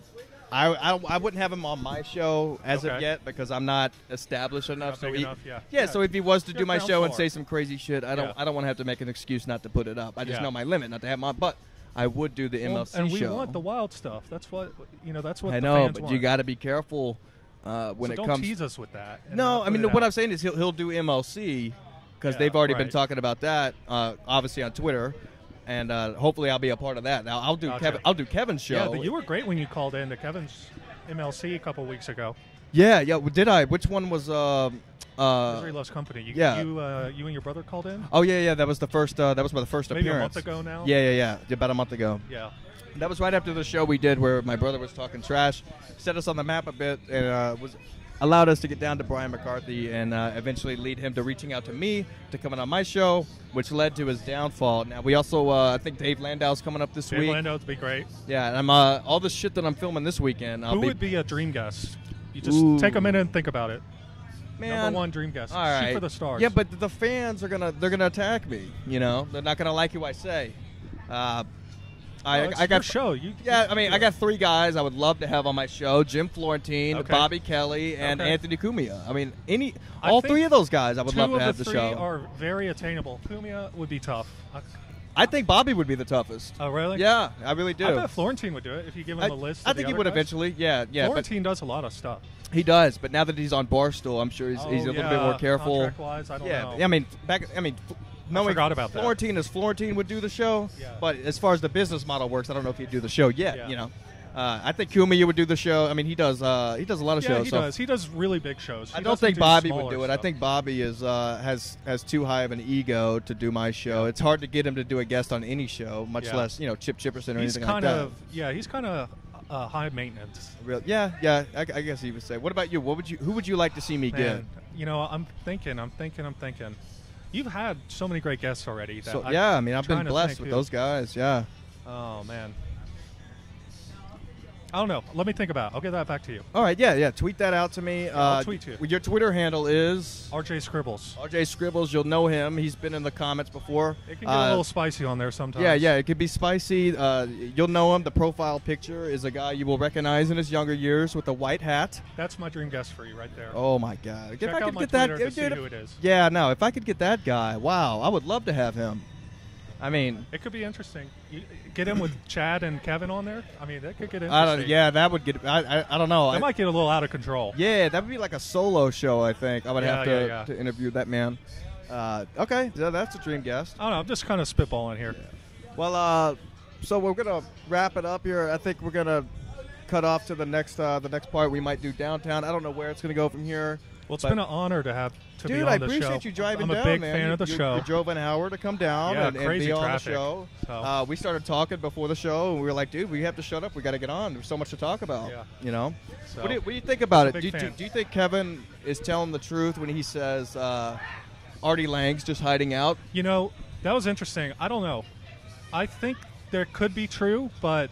I, I, I wouldn't have him on my show as of yet because I'm not established enough. Not so he, enough, yeah. yeah, Yeah. So if he was to do my show and say some crazy shit, I don't, Yeah. I don't want to have to make an excuse not to put it up. I just Yeah. know my limit, not to have my. But I would do the Well, MLC and we show. want the wild stuff. That's what you know. That's what I know, but want. you got to be careful uh, when so it don't comes. tease us with that. No, I mean what. I'm saying is he'll he'll do MLC because Yeah, they've already been talking about that, uh, obviously on Twitter, and uh, hopefully I'll be a part of that. Now I'll do. Kevin. I'll do Kevin's show. Yeah, but you were great when you called in to Kevin's MLC a couple weeks ago. Yeah, yeah. well, Did I? Which one was? Uh, uh, Misery Loves Company. You, yeah. You, uh, you and your brother called in. oh yeah, yeah. That was the first. Uh, that was my first Maybe a month ago now? Yeah, yeah, yeah. About a month ago. Yeah. That was right after the show we did where my brother was talking trash, set us on the map a bit, and uh, was allowed us to get down to Brian McCarthy and uh, eventually lead him to reaching out to me to come in on my show, which led to his downfall. Now we also, uh, I think Dave Landau's coming up this Dave week. Landau would be great. Yeah, and I'm uh, all the shit that I'm filming this weekend. I'll Who be would be a dream guest? You just Ooh. take a minute and think about it. man. Number one dream guest. All right. Shoot for the stars. Yeah, but the fans are gonna they're gonna attack me. You know, they're not gonna like who I say. I, Well, I got show. You, Yeah, you- I mean, I got three guys I would love to have on my show: Jim Florentine, Okay. Bobby Kelly, and Okay. Anthony Cumia. I mean, any I all three of those guys I would love to have the the, three show. are very attainable. Cumia would be tough. I, think Bobby would be the toughest. oh, really? Yeah, I really do. I bet Florentine would do it if you give him I, a list. I think he would guys. eventually. Yeah, yeah, Florentine does a lot of stuff. he does. But now that he's on Barstool, I'm sure he's, he's oh, a Oh, little bit more careful. Contract-wise, I don't yeah, know. I mean, back. I mean, knowing forgot about that. Florentine as Florentine would do the show. Yeah. But as far as the business model works, I don't know if he'd do the show yet. Yeah. You know, uh, I think Cumia would do the show. I mean, he does. Uh, he does a lot of yeah, shows. he so does. He does really big shows. I don't think do Bobby would do it. I think Bobby is uh, has has too high of an ego to do my show. It's hard to get him to do a guest on any show, much Yeah. less you know Chip Chipperson or he's anything kind like that. of yeah. He's kind of uh, high maintenance. Real, yeah, yeah. I, I guess he would say. What about you? What would you? Who would you like to see me Man, you know, I'm thinking, I'm thinking, I'm thinking. You've had so many great guests already. That So I- yeah, I mean, I've been blessed with who- those guys. Yeah. Oh man. I don't know. Let me think about. it. I'll get that back to you. All right. Yeah, yeah. Tweet that out to me. I'll uh, tweet you. Your Twitter handle is RJ Scribbles. RJ Scribbles. You'll know him. He's been in the comments before. It can get Uh, a little spicy on there sometimes. Yeah, yeah, it could be spicy. Uh, you'll know him. The profile picture is a guy you will recognize in his younger years with a white hat. That's my dream guest for you right there. Oh my God! If Check I out could my get that, Twitter to see dude, who it is. yeah, no. If I could get that guy, wow, I would love to have him. I mean, It could be interesting. You, get him with Chad and Kevin on there. I mean, that could get interesting. I don't. Yeah, that would get. I. I, I don't know. That I- might get a little out of control. yeah, that would be like a solo show. I think I would Yeah, have to, yeah, yeah. to interview that man. Uh, okay, yeah, that's a dream guest. I don't know. I'm just kind of spitballing here. Well, uh, so we're gonna wrap it up here. I think we're gonna cut off to the next uh, the next part. We might do downtown. I don't know where it's gonna go from here. Well, it's but- been an honor to have to be Dude, on I the show. Dude, I appreciate you driving I'm a big man. fan you, of the you- show. You drove an hour to come down Yeah, and, and crazy be on the traffic. show. So- Uh, we started talking before the show, and we were like, "Dude, we have to shut up. We got to get on. There's so much to talk about." Yeah. You know. So, What do, you, what do you think about I'm it? Do you, do, do you think Kevin is telling the truth when he says uh, Artie Lange's just hiding out? you know, that was interesting. I don't know. I think there could be true, but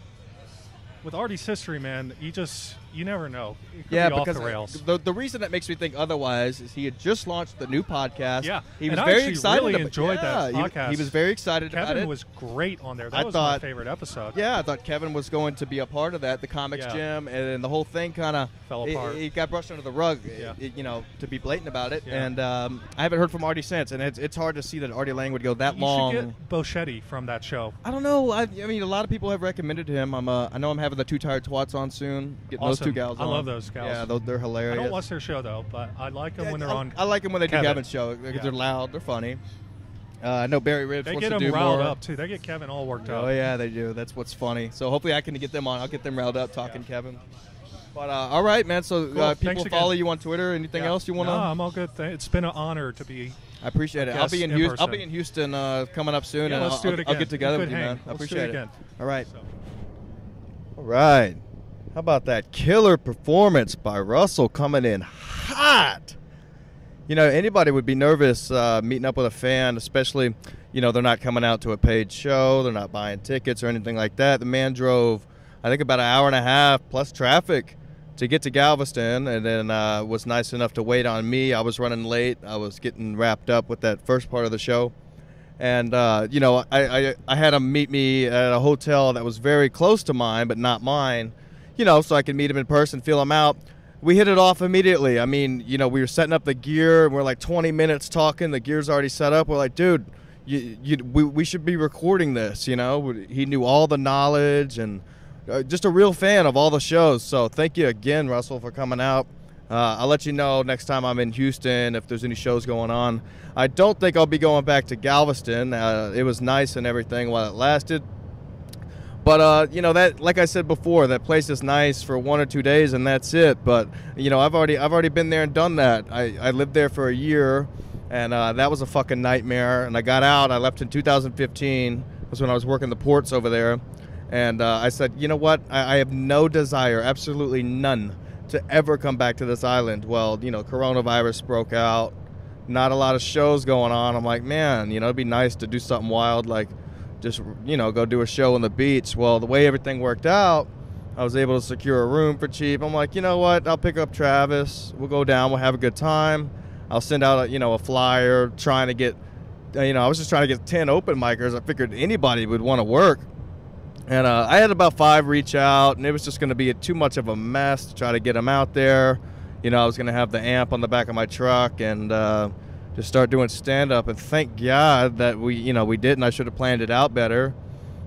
with Artie's history, man, he just you never know. It yeah, be off because the rails. the, the reason that makes me think otherwise is he had just launched the new podcast. Yeah, he was and very excited. really about, enjoyed that yeah, he- podcast. He, was very excited about Kevin it. was great on there. That I was thought- my favorite episode. Yeah, I thought Kevin was going to be a part of that, the comics Yeah. gym, and then the whole thing kind of Fell it, apart. it got brushed under the rug. Yeah. it- you know, to be blatant about it. Yeah. And um, I haven't heard from Artie since, and it's, it's hard to see that Artie Lange would go that You long. should get Bocchetti from that show. I don't know. I, I mean, a lot of people have recommended him. I'm. Uh, I know I'm having the two tired twats on soon. Getting those two gals. I on. love those gals. Yeah, those, they're hilarious. I don't watch their show though, but I like them Yeah, when they're I, on. I like them when they do Kevin's show because Yeah. they're loud, they're funny. Uh, I know Barry Ribs they wants get to them do riled more. up too. They get Kevin all worked up. Oh yeah, they do. That's what's funny. So hopefully I can get them on. I'll get them riled up talking Yeah. Kevin. But uh, all right, man. So Cool. uh, Thanks people again. follow you on Twitter. Anything Yeah. else you want to? No, I'm all good. It's been an honor to be. I appreciate it. I'll be in, in Houston. I'll be in Houston uh, coming up soon, Yeah, and let's I'll, do it I'll- again. I'll get together with you, man. I Let's do appreciate it. again. All right. So. All right. How about that killer performance by Russell coming in hot? You know, anybody would be nervous uh, meeting up with a fan, especially, you know, they're not coming out to a paid show, they're not buying tickets or anything like that. The man drove, I think, about an hour and a half plus traffic to get to Galveston, and then uh, was nice enough to wait on me. I was running late. I was getting wrapped up with that first part of the show and uh, you know I, I I had him meet me at a hotel that was very close to mine but not mine you know so I could meet him in person feel him out we hit it off immediately I mean you know we were setting up the gear and we're like 20 minutes talking the gear's already set up we're like dude you, you, we, we should be recording this you know he knew all the knowledge and uh, just a real fan of all the shows so thank you again Russell for coming out uh, I'll let you know next time I'm in Houston if there's any shows going on. I don't think I'll be going back to Galveston. Uh, it was nice and everything while it lasted. But uh, you know that, like I said before, that place is nice for one or two days, and that's it. But you know, I've already, I've already been there and done that. I, I lived there for a year, and uh, that was a fucking nightmare. And I got out. I left in 2015. Was when I was working the ports over there, and uh, I said, you know what? I, I have no desire, absolutely none, to ever come back to this island. Well, you know, coronavirus broke out. Not a lot of shows going on. I'm like, man, you know, it'd be nice to do something wild, like just you know, go do a show on the beach. Well, the way everything worked out, I was able to secure a room for cheap. I'm like, you know what? I'll pick up Travis. We'll go down. We'll have a good time. I'll send out a you know a flyer trying to get. uh, You know, I was just trying to get ten open micers. I figured anybody would want to work. And uh, I had about five reach out, and it was just going to be too much of a mess to try to get them out there. You know, I was going to have the amp on the back of my truck and uh, just start doing stand up. And thank God that we, you know, we didn't. I should have planned it out better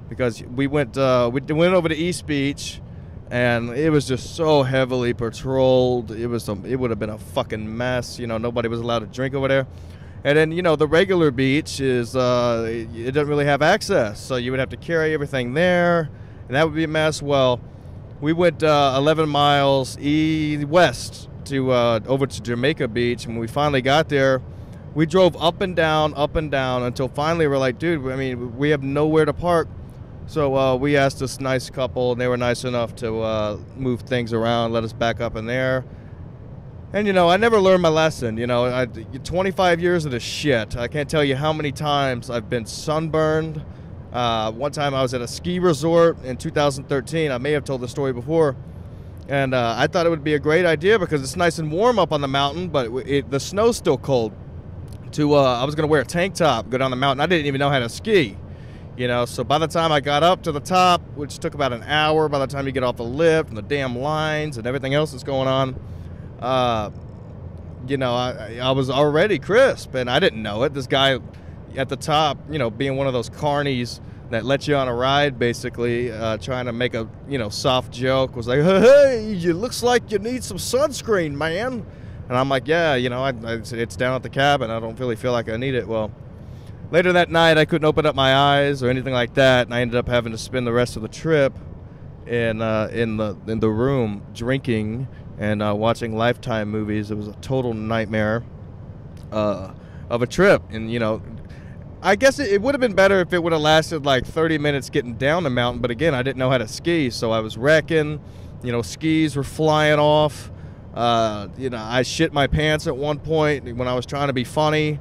because we went uh, we went over to East Beach, and it was just so heavily patrolled. It was some, it would have been a fucking mess. You know, nobody was allowed to drink over there. And then you know the regular beach is uh, it doesn't really have access, so you would have to carry everything there, and that would be a mess. Well, we went uh, 11 miles e west to uh, over to Jamaica Beach, and when we finally got there, we drove up and down, up and down until finally we're like, dude, I mean, we have nowhere to park. So uh, we asked this nice couple, and they were nice enough to uh, move things around, let us back up in there. And you know, I never learned my lesson. You know, I, 25 years of this shit. I can't tell you how many times I've been sunburned. Uh, one time I was at a ski resort in 2013. I may have told the story before. And uh, I thought it would be a great idea because it's nice and warm up on the mountain, but it, it, the snow's still cold. To uh, I was gonna wear a tank top, go down the mountain. I didn't even know how to ski, you know. So by the time I got up to the top, which took about an hour, by the time you get off the lift and the damn lines and everything else that's going on, uh, you know, I, I was already crisp, and I didn't know it. This guy at the top, you know, being one of those carnies that let you on a ride, basically, uh, trying to make a you know soft joke, was like, "Hey, it looks like you need some sunscreen, man." And I'm like, "Yeah, you know, I, I, it's down at the cabin. I don't really feel like I need it." Well, later that night, I couldn't open up my eyes or anything like that, and I ended up having to spend the rest of the trip in uh, in the in the room drinking and uh, watching Lifetime movies. It was a total nightmare uh, of a trip, and you know. I guess it, it would have been better if it would have lasted like 30 minutes getting down the mountain, but again, I didn't know how to ski, so I was wrecking. You know, skis were flying off. Uh, you know, I shit my pants at one point when I was trying to be funny,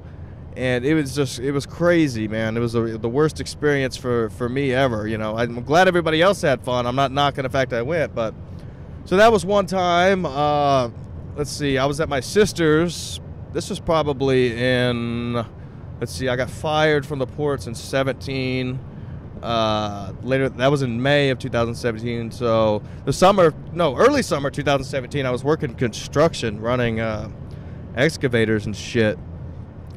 and it was just it was crazy, man. It was a, the worst experience for for me ever. You know, I'm glad everybody else had fun. I'm not knocking the fact I went, but so that was one time. Uh, let's see, I was at my sister's. This was probably in. Let's see, I got fired from the ports in 17 uh, later that was in May of 2017. So the summer, no, early summer 2017, I was working construction, running uh, excavators and shit.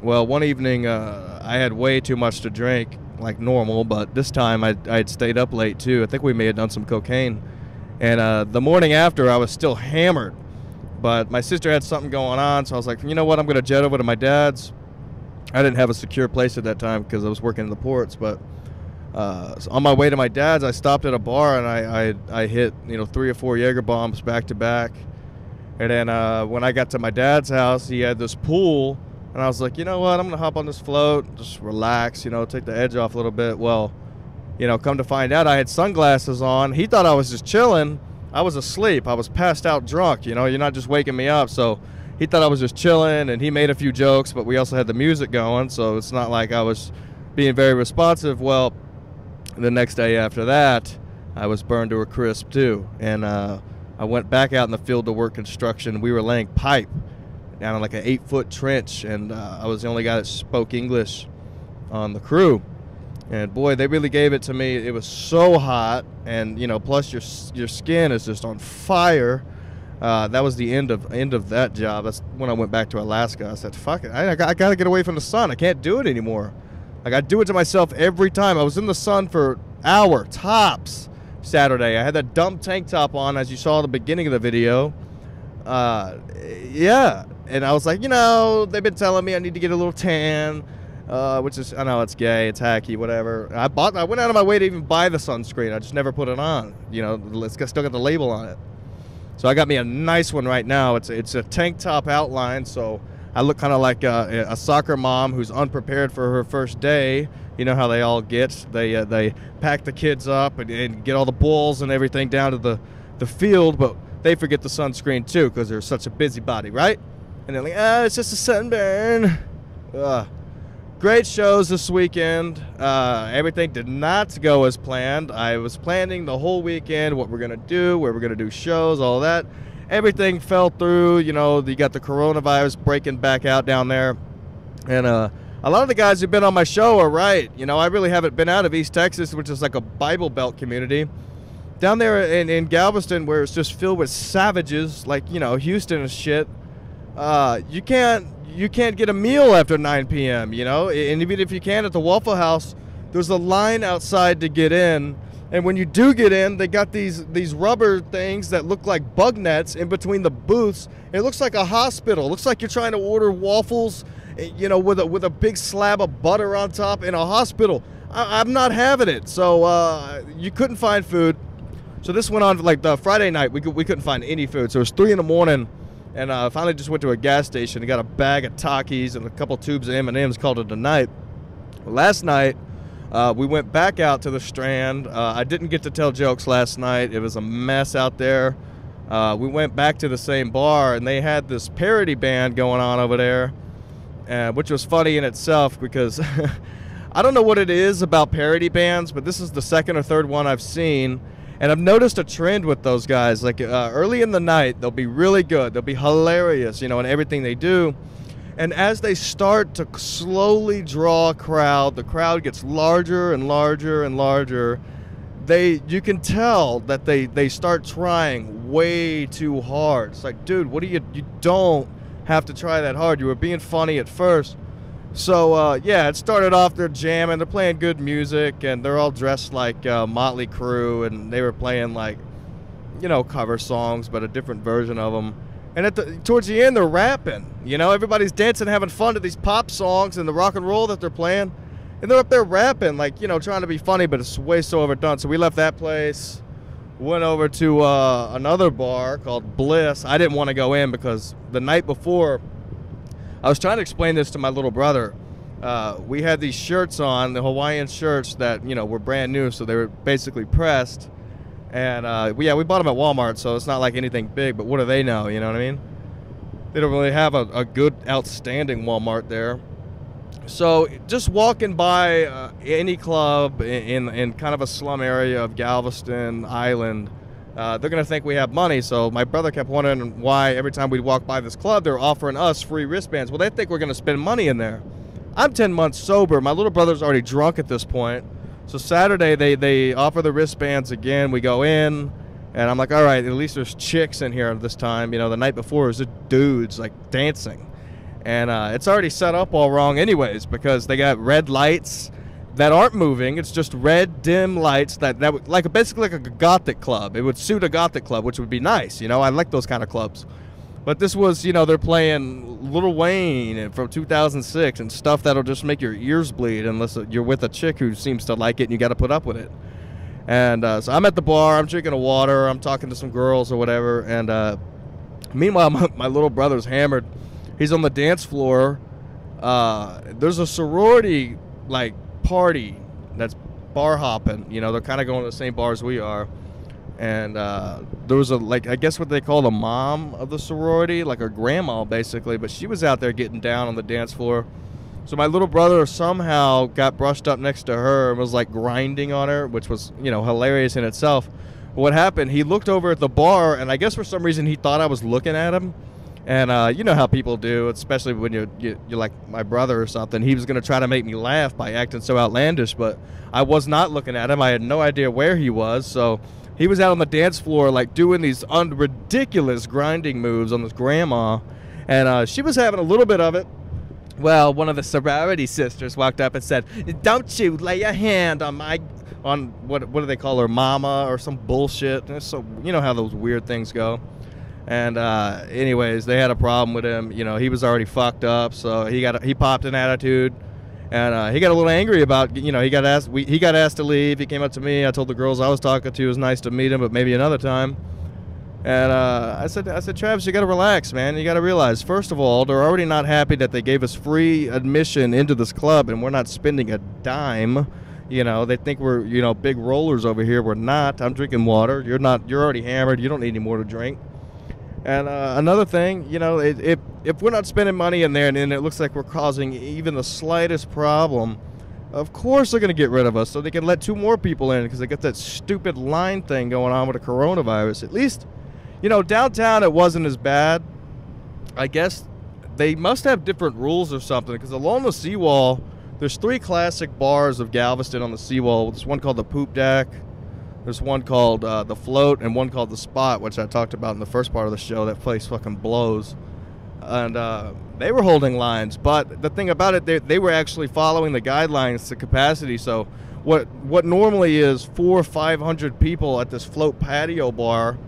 Well, one evening uh, I had way too much to drink, like normal, but this time I I had stayed up late too. I think we may have done some cocaine, and uh, the morning after I was still hammered. But my sister had something going on, so I was like, you know what, I'm gonna jet over to my dad's. I didn't have a secure place at that time because I was working in the ports, but uh, so on my way to my dad's, I stopped at a bar and I, I, I hit you know three or four Jaeger bombs back to back. And then uh, when I got to my dad's house, he had this pool, and I was like, you know what, I'm gonna hop on this float, just relax, you know, take the edge off a little bit. Well, you know, come to find out, I had sunglasses on. He thought I was just chilling. I was asleep. I was passed out drunk. You know, you're not just waking me up. So he thought I was just chilling, and he made a few jokes, but we also had the music going, so it's not like I was being very responsive. Well the next day after that, I was burned to a crisp too. And uh, I went back out in the field to work construction. We were laying pipe down in like an eight foot trench, and uh, I was the only guy that spoke English on the crew. And boy, they really gave it to me. It was so hot, and you know, plus your your skin is just on fire. Uh, that was the end of end of that job. That's when I went back to Alaska. I said, "Fuck it, I, I got to get away from the sun. I can't do it anymore." Like I do it to myself every time. I was in the sun for hour tops Saturday. I had that dumb tank top on, as you saw at the beginning of the video. Uh, yeah, and I was like, you know, they've been telling me I need to get a little tan, uh, which is I know it's gay, it's hacky, whatever. I bought, I went out of my way to even buy the sunscreen. I just never put it on. You know, it's still got the label on it. So I got me a nice one right now. It's it's a tank top outline, so I look kind of like a, a, soccer mom who's unprepared for her first day. You know how they all get. They uh, they pack the kids up and, and, get all the balls and everything down to the, the field, but they forget the sunscreen too because they're such a busybody, right? And they're like, ah, it's just a sunburn. Ugh. Great shows this weekend. Uh, everything did not go as planned. I was planning the whole weekend what we're gonna do, where we're gonna do shows, all that everything fell through. You know, you got the coronavirus breaking back out down there, and uh, a lot of the guys who've been on my show are right. You know, I really haven't been out of East Texas, which is like a Bible Belt community. Down there in, in Galveston, where it's just filled with savages, like you know Houston and shit. Uh, you can't you can't get a meal after 9 p.m. You know, and even if you can at the Waffle House, there's a line outside to get in and when you do get in, they got these these rubber things that look like bug nets in between the booths. It looks like a hospital. It looks like you're trying to order waffles, eh, you know, with a with a big slab of butter on top in a hospital. I, am not having it. So uh, you couldn't find food. So this went on like the Friday night. We could, we couldn't find any food. So it was three in the morning, and uh, finally just went to a gas station and got a bag of Takis and a couple tubes of M&Ms. Called it a night. Last night uh, we went back out to the Strand. Uh, I didn't get to tell jokes last night. It was a mess out there. Uh, we went back to the same bar, and they had this parody band going on over there, uh, which was funny in itself because I don't know what it is about parody bands, but this is the second or third one I've seen. And I've noticed a trend with those guys. Like uh, early in the night, they'll be really good. They'll be hilarious, you know, in everything they do. And as they start to slowly draw a crowd, the crowd gets larger and larger and larger. They, you can tell that they they start trying way too hard. It's like, dude, what do you? You don't have to try that hard. You were being funny at first. So uh, yeah, it started off they're jamming, they're playing good music, and they're all dressed like uh, Motley Crue, and they were playing like, you know, cover songs, but a different version of them. And at the towards the end, they're rapping. You know, everybody's dancing, having fun to these pop songs and the rock and roll that they're playing. and they're up there rapping, like you know, trying to be funny, but it's way so overdone. So we left that place, went over to uh, another bar called Bliss. I didn't want to go in because the night before, I was trying to explain this to my little brother. Uh, we had these shirts on, the Hawaiian shirts that you know were brand new, so they were basically pressed. And uh, yeah, we bought them at Walmart, so it's not like anything big. But what do they know? You know what I mean? They don't really have a, a good, outstanding Walmart there. So just walking by uh, any club in, in kind of a slum area of Galveston Island, uh, they're gonna think we have money. So my brother kept wondering why every time we'd walk by this club, they're offering us free wristbands. Well, they think we're gonna spend money in there. I'm 10 months sober. My little brother's already drunk at this point. So Saturday they they offer the wristbands again. We go in, and I'm like, all right, at least there's chicks in here this time. You know, the night before was dudes like dancing and uh, it's already set up all wrong anyways because they got red lights that aren't moving it's just red dim lights that that like basically like a gothic club it would suit a gothic club which would be nice you know i like those kind of clubs but this was you know they're playing Little Wayne from 2006 and stuff that'll just make your ears bleed unless you're with a chick who seems to like it and you got to put up with it and uh, so i'm at the bar i'm drinking a water i'm talking to some girls or whatever and uh, meanwhile my, my little brother's hammered he's on the dance floor. Uh, there's a sorority like party that's bar hopping. You know, they're kind of going to the same bars we are. And uh, there was a like I guess what they call the mom of the sorority, like a grandma basically, but she was out there getting down on the dance floor. So my little brother somehow got brushed up next to her and was like grinding on her, which was you know hilarious in itself. What happened? He looked over at the bar, and I guess for some reason he thought I was looking at him. And uh, you know how people do, especially when you're, you, you're like my brother or something. He was going to try to make me laugh by acting so outlandish, but I was not looking at him. I had no idea where he was. So he was out on the dance floor, like doing these un- ridiculous grinding moves on this grandma. And uh, she was having a little bit of it. Well, one of the sorority sisters walked up and said, "Don't you lay your hand on my on what what do they call her, mama or some bullshit?" So you know how those weird things go. And uh, anyways, they had a problem with him. You know, he was already fucked up, so he got he popped an attitude, and uh, he got a little angry about. You know, he got asked we, he got asked to leave. He came up to me. I told the girls I was talking to it was nice to meet him, but maybe another time. And uh, I said, I said, Travis, you got to relax, man. You got to realize, first of all, they're already not happy that they gave us free admission into this club, and we're not spending a dime. You know, they think we're, you know, big rollers over here. We're not. I'm drinking water. You're not. You're already hammered. You don't need any more to drink. And uh, another thing, you know, it, it, if we're not spending money in there and, and it looks like we're causing even the slightest problem, of course they're going to get rid of us so they can let two more people in because they got that stupid line thing going on with the coronavirus. At least, you know, downtown it wasn't as bad. I guess they must have different rules or something because along the seawall, there's three classic bars of Galveston on the seawall. There's one called the Poop Deck. There's one called uh, the Float and one called the Spot, which I talked about in the first part of the show. That place fucking blows, and uh, they were holding lines. But the thing about it, they, they were actually following the guidelines to capacity. So what what normally is four or five hundred people at this float patio bar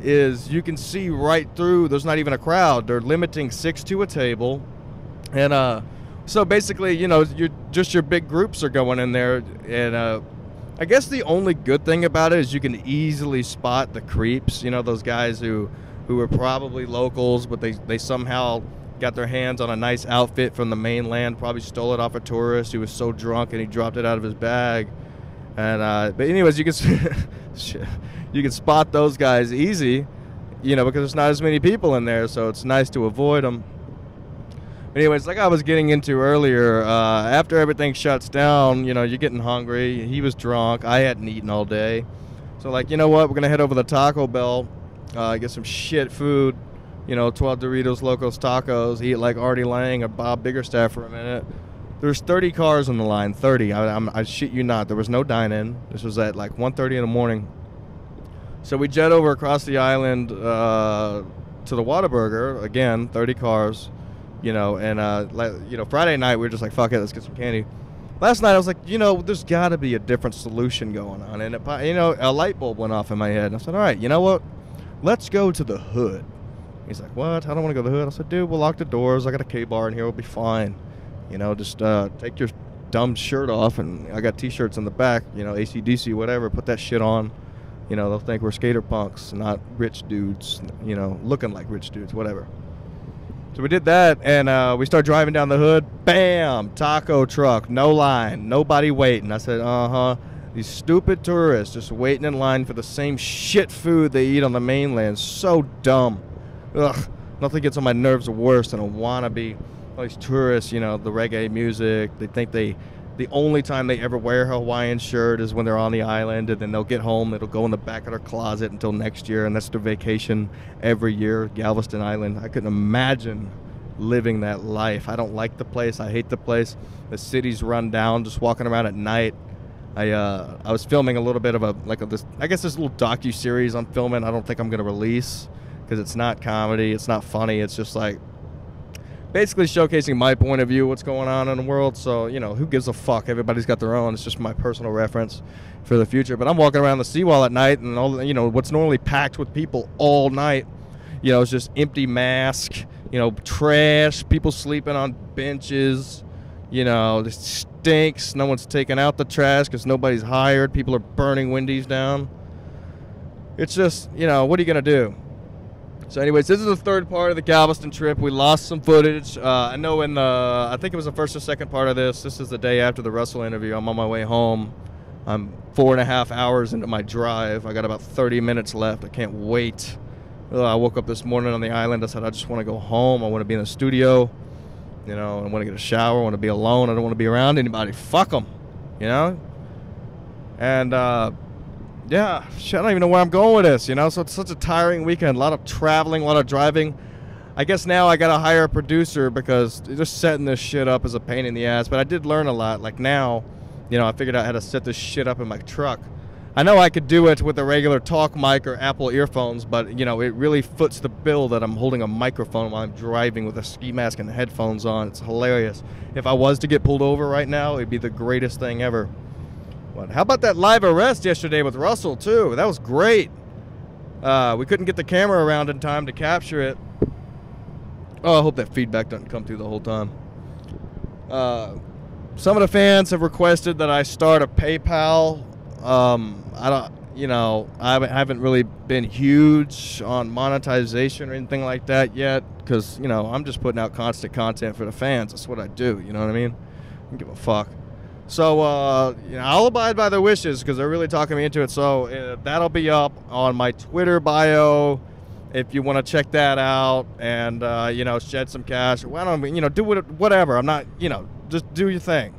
is you can see right through. There's not even a crowd. They're limiting six to a table, and uh, so basically, you know, you're just your big groups are going in there, and uh, I guess the only good thing about it is you can easily spot the creeps. You know, those guys who who are probably locals, but they they somehow got their hands on a nice outfit from the mainland. Probably stole it off a tourist who was so drunk and he dropped it out of his bag. And uh, but anyways, you can you can spot those guys easy, you know, because there's not as many people in there, so it's nice to avoid them. Anyways, like I was getting into earlier, uh, after everything shuts down, you know, you're getting hungry. He was drunk. I hadn't eaten all day. So, like, you know what? We're going to head over to Taco Bell, uh, get some shit food. You know, 12 Doritos Locos Tacos, eat like Artie Lange or Bob Biggerstaff for a minute. There's 30 cars on the line. 30. I, I'm, I shit you not. There was no dine-in. This was at like 1:30 in the morning. So we jet over across the island uh, to the Whataburger. Again, 30 cars you know. And uh, like, you know, Friday night we were just like, fuck it, let's get some candy. Last night I was like, you know, there's got to be a different solution going on, and it, you know, a light bulb went off in my head. And I said, all right, you know what? Let's go to the hood. He's like, what? I don't want to go to the hood. I said, dude, we'll lock the doors. I got a K bar in here. We'll be fine. You know, just uh, take your dumb shirt off, and I got T-shirts in the back, you know, ACDC, whatever. Put that shit on. You know, they'll think we're skater punks, not rich dudes. You know, looking like rich dudes, whatever. So we did that, and uh, we start driving down the hood. Bam! Taco truck, no line, nobody waiting. I said, uh huh. These stupid tourists just waiting in line for the same shit food they eat on the mainland. So dumb. Ugh. Nothing gets on my nerves worse than a wannabe. All these tourists, you know, the reggae music. They think they, the only time they ever wear a Hawaiian shirt is when they're on the island, and then they'll get home. It'll go in the back of their closet until next year, and that's their vacation every year, Galveston Island. I couldn't imagine living that life. I don't like the place. I hate the place. The city's run down. Just walking around at night. I uh, I was filming a little bit of a like a, this I guess this little docu series I'm filming. I don't think I'm gonna release because it's not comedy. It's not funny. It's just like basically showcasing my point of view, what's going on in the world. So you know, who gives a fuck? Everybody's got their own. It's just my personal reference for the future. But I'm walking around the seawall at night, and all you know, what's normally packed with people all night, you know, it's just empty mask. You know, trash. People sleeping on benches. You know, it stinks. No one's taking out the trash because nobody's hired. People are burning Wendy's down. It's just, you know, what are you going to do? So, anyways, this is the third part of the Galveston trip. We lost some footage. Uh, I know in the, I think it was the first or second part of this. This is the day after the Russell interview. I'm on my way home. I'm four and a half hours into my drive. I got about 30 minutes left. I can't wait. Uh, I woke up this morning on the island. I said, I just want to go home. I want to be in the studio. You know, I want to get a shower. I want to be alone. I don't want to be around anybody. Fuck them. You know? And, uh, yeah, shit, I don't even know where I'm going with this, you know? So it's such a tiring weekend. A lot of traveling, a lot of driving. I guess now I got to hire a producer because just setting this shit up is a pain in the ass. But I did learn a lot. Like now, you know, I figured out how to set this shit up in my truck. I know I could do it with a regular talk mic or Apple earphones, but you know, it really foots the bill that I'm holding a microphone while I'm driving with a ski mask and headphones on. It's hilarious. If I was to get pulled over right now, it'd be the greatest thing ever. How about that live arrest yesterday with Russell too? That was great. Uh, we couldn't get the camera around in time to capture it. Oh, I hope that feedback doesn't come through the whole time. Uh, some of the fans have requested that I start a PayPal um, I don't, you know, I haven't really been huge on monetization or anything like that yet because, you know, I'm just putting out constant content for the fans. That's what I do. You know what I mean? I don't give a fuck. So, uh, you know, I'll abide by their wishes because they're really talking me into it. So uh, that'll be up on my Twitter bio if you want to check that out and, uh, you know, shed some cash. I don't, you know, do whatever. I'm not, you know, just do your thing.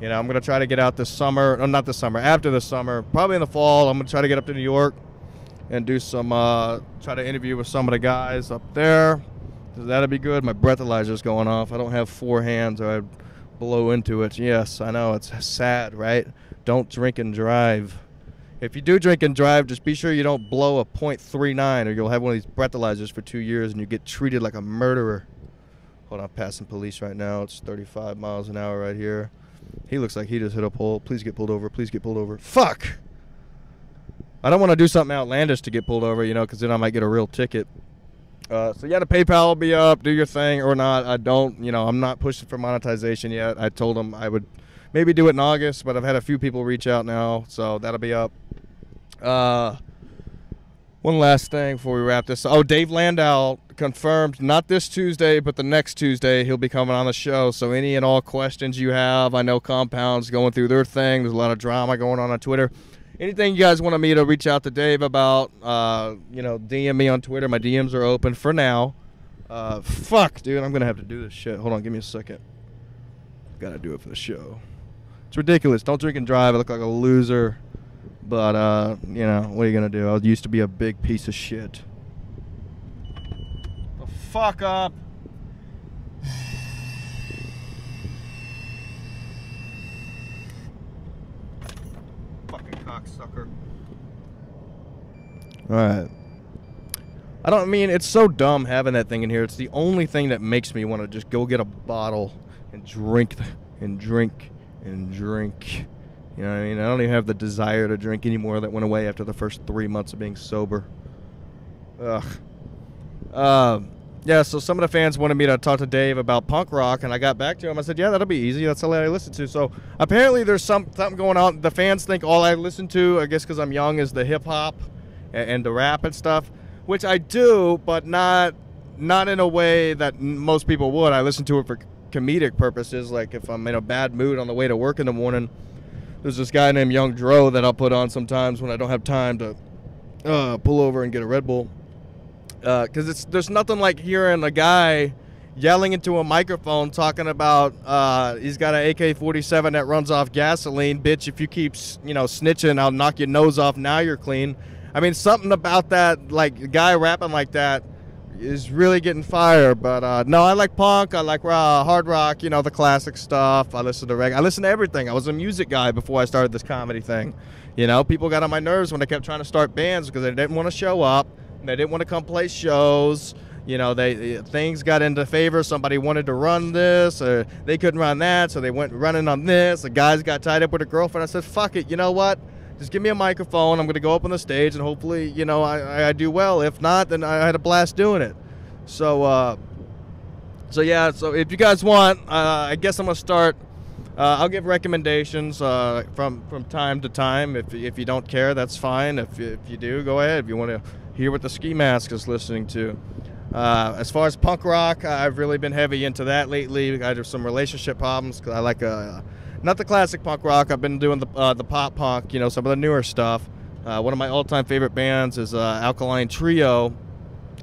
You know, I'm going to try to get out this summer. No, not this summer. After the summer, probably in the fall. I'm to try to get up to New York and do some. Uh, try to interview with some of the guys up there. That'd be good. My breathalyzer's going off. I don't have four hands, or I'd blow into it. Yes, I know it's sad, right? Don't drink and drive. If you do drink and drive, just be sure you don't blow a .39, or you'll have one of these breathalyzers for two years, and you get treated like a murderer. Hold on, passing police right now. It's 35 miles an hour right here. He looks like he just hit a pole. Please get pulled over. Please get pulled over. Fuck! I don't want to do something outlandish to get pulled over, you know, because then I might get a real ticket. Uh, so yeah, the PayPal will be up. Do your thing or not. I don't, you know, I'm not pushing for monetization yet. I told them I would maybe do it in August, but I've had a few people reach out now, so that'll be up. Uh, one last thing before we wrap this. Oh, Dave Landau confirmed not this Tuesday, but the next Tuesday he'll be coming on the show. So any and all questions you have, I know Compound's going through their thing. There's a lot of drama going on on Twitter. Anything you guys want me to reach out to Dave about, uh, you know, DM me on Twitter. My DMs are open for now. Uh, fuck, dude, I'm gonna have to do this shit. Hold on, give me a second. Gotta do it for the show. It's ridiculous. Don't drink and drive. I look like a loser. But, uh, you know, what are you to do? I used to be a big piece of shit. The fuck up. Fucking cocksucker. Alright. I don't mean it's so dumb having that thing in here. It's the only thing that makes me want to just go get a bottle and drink and drink and drink. You know what I mean? I don't even have the desire to drink anymore. That went away after the first three months of being sober. Ugh. Uh, yeah, so some of the fans wanted me to talk to Dave about punk rock, and I got back to him. I said, "Yeah, that'll be easy. That's all I listen to." So apparently, there's some something going on. The fans think all I listen to, I guess, because I'm young, is the hip hop and, and the rap and stuff, which I do, but not not in a way that most people would. I listen to it for comedic purposes, like if I'm in a bad mood on the way to work in the morning. There's this guy named Young Dro that I'll put on sometimes when I don't have time to uh, pull over and get a Red Bull because it's there's nothing like hearing a guy yelling into a microphone talking about uh, he's got an AK-47 that runs off gasoline, bitch. If you keep you know snitching, I'll knock your nose off. Now you're clean. I mean, something about that, like guy rapping like that, is really getting fire. But uh, no, I like punk. I like uh, hard rock. You know, the classic stuff. I listen to reggae. I listen to everything. I was a music guy before I started this comedy thing. You know, people got on my nerves when I kept trying to start bands because they didn't want to show up. They didn't want to come play shows. You know, they things got into favor. Somebody wanted to run this, or they couldn't run that, so they went running on this. The guys got tied up with a girlfriend. I said, "Fuck it, you know what? Just give me a microphone. I'm going to go up on the stage, and hopefully, you know, I, I do well. If not, then I had a blast doing it." So, uh, so yeah. So if you guys want, uh, I guess I'm gonna start. Uh, I'll give recommendations uh, from from time to time. If if you don't care, that's fine. If if you do, go ahead. If you want to hear what the ski mask is listening to. Uh, as far as punk rock, I've really been heavy into that lately. I have some relationship problems 'cause I like uh, not the classic punk rock. I've been doing the uh, the pop punk, you know, some of the newer stuff. Uh, one of my all-time favorite bands is uh, Alkaline Trio.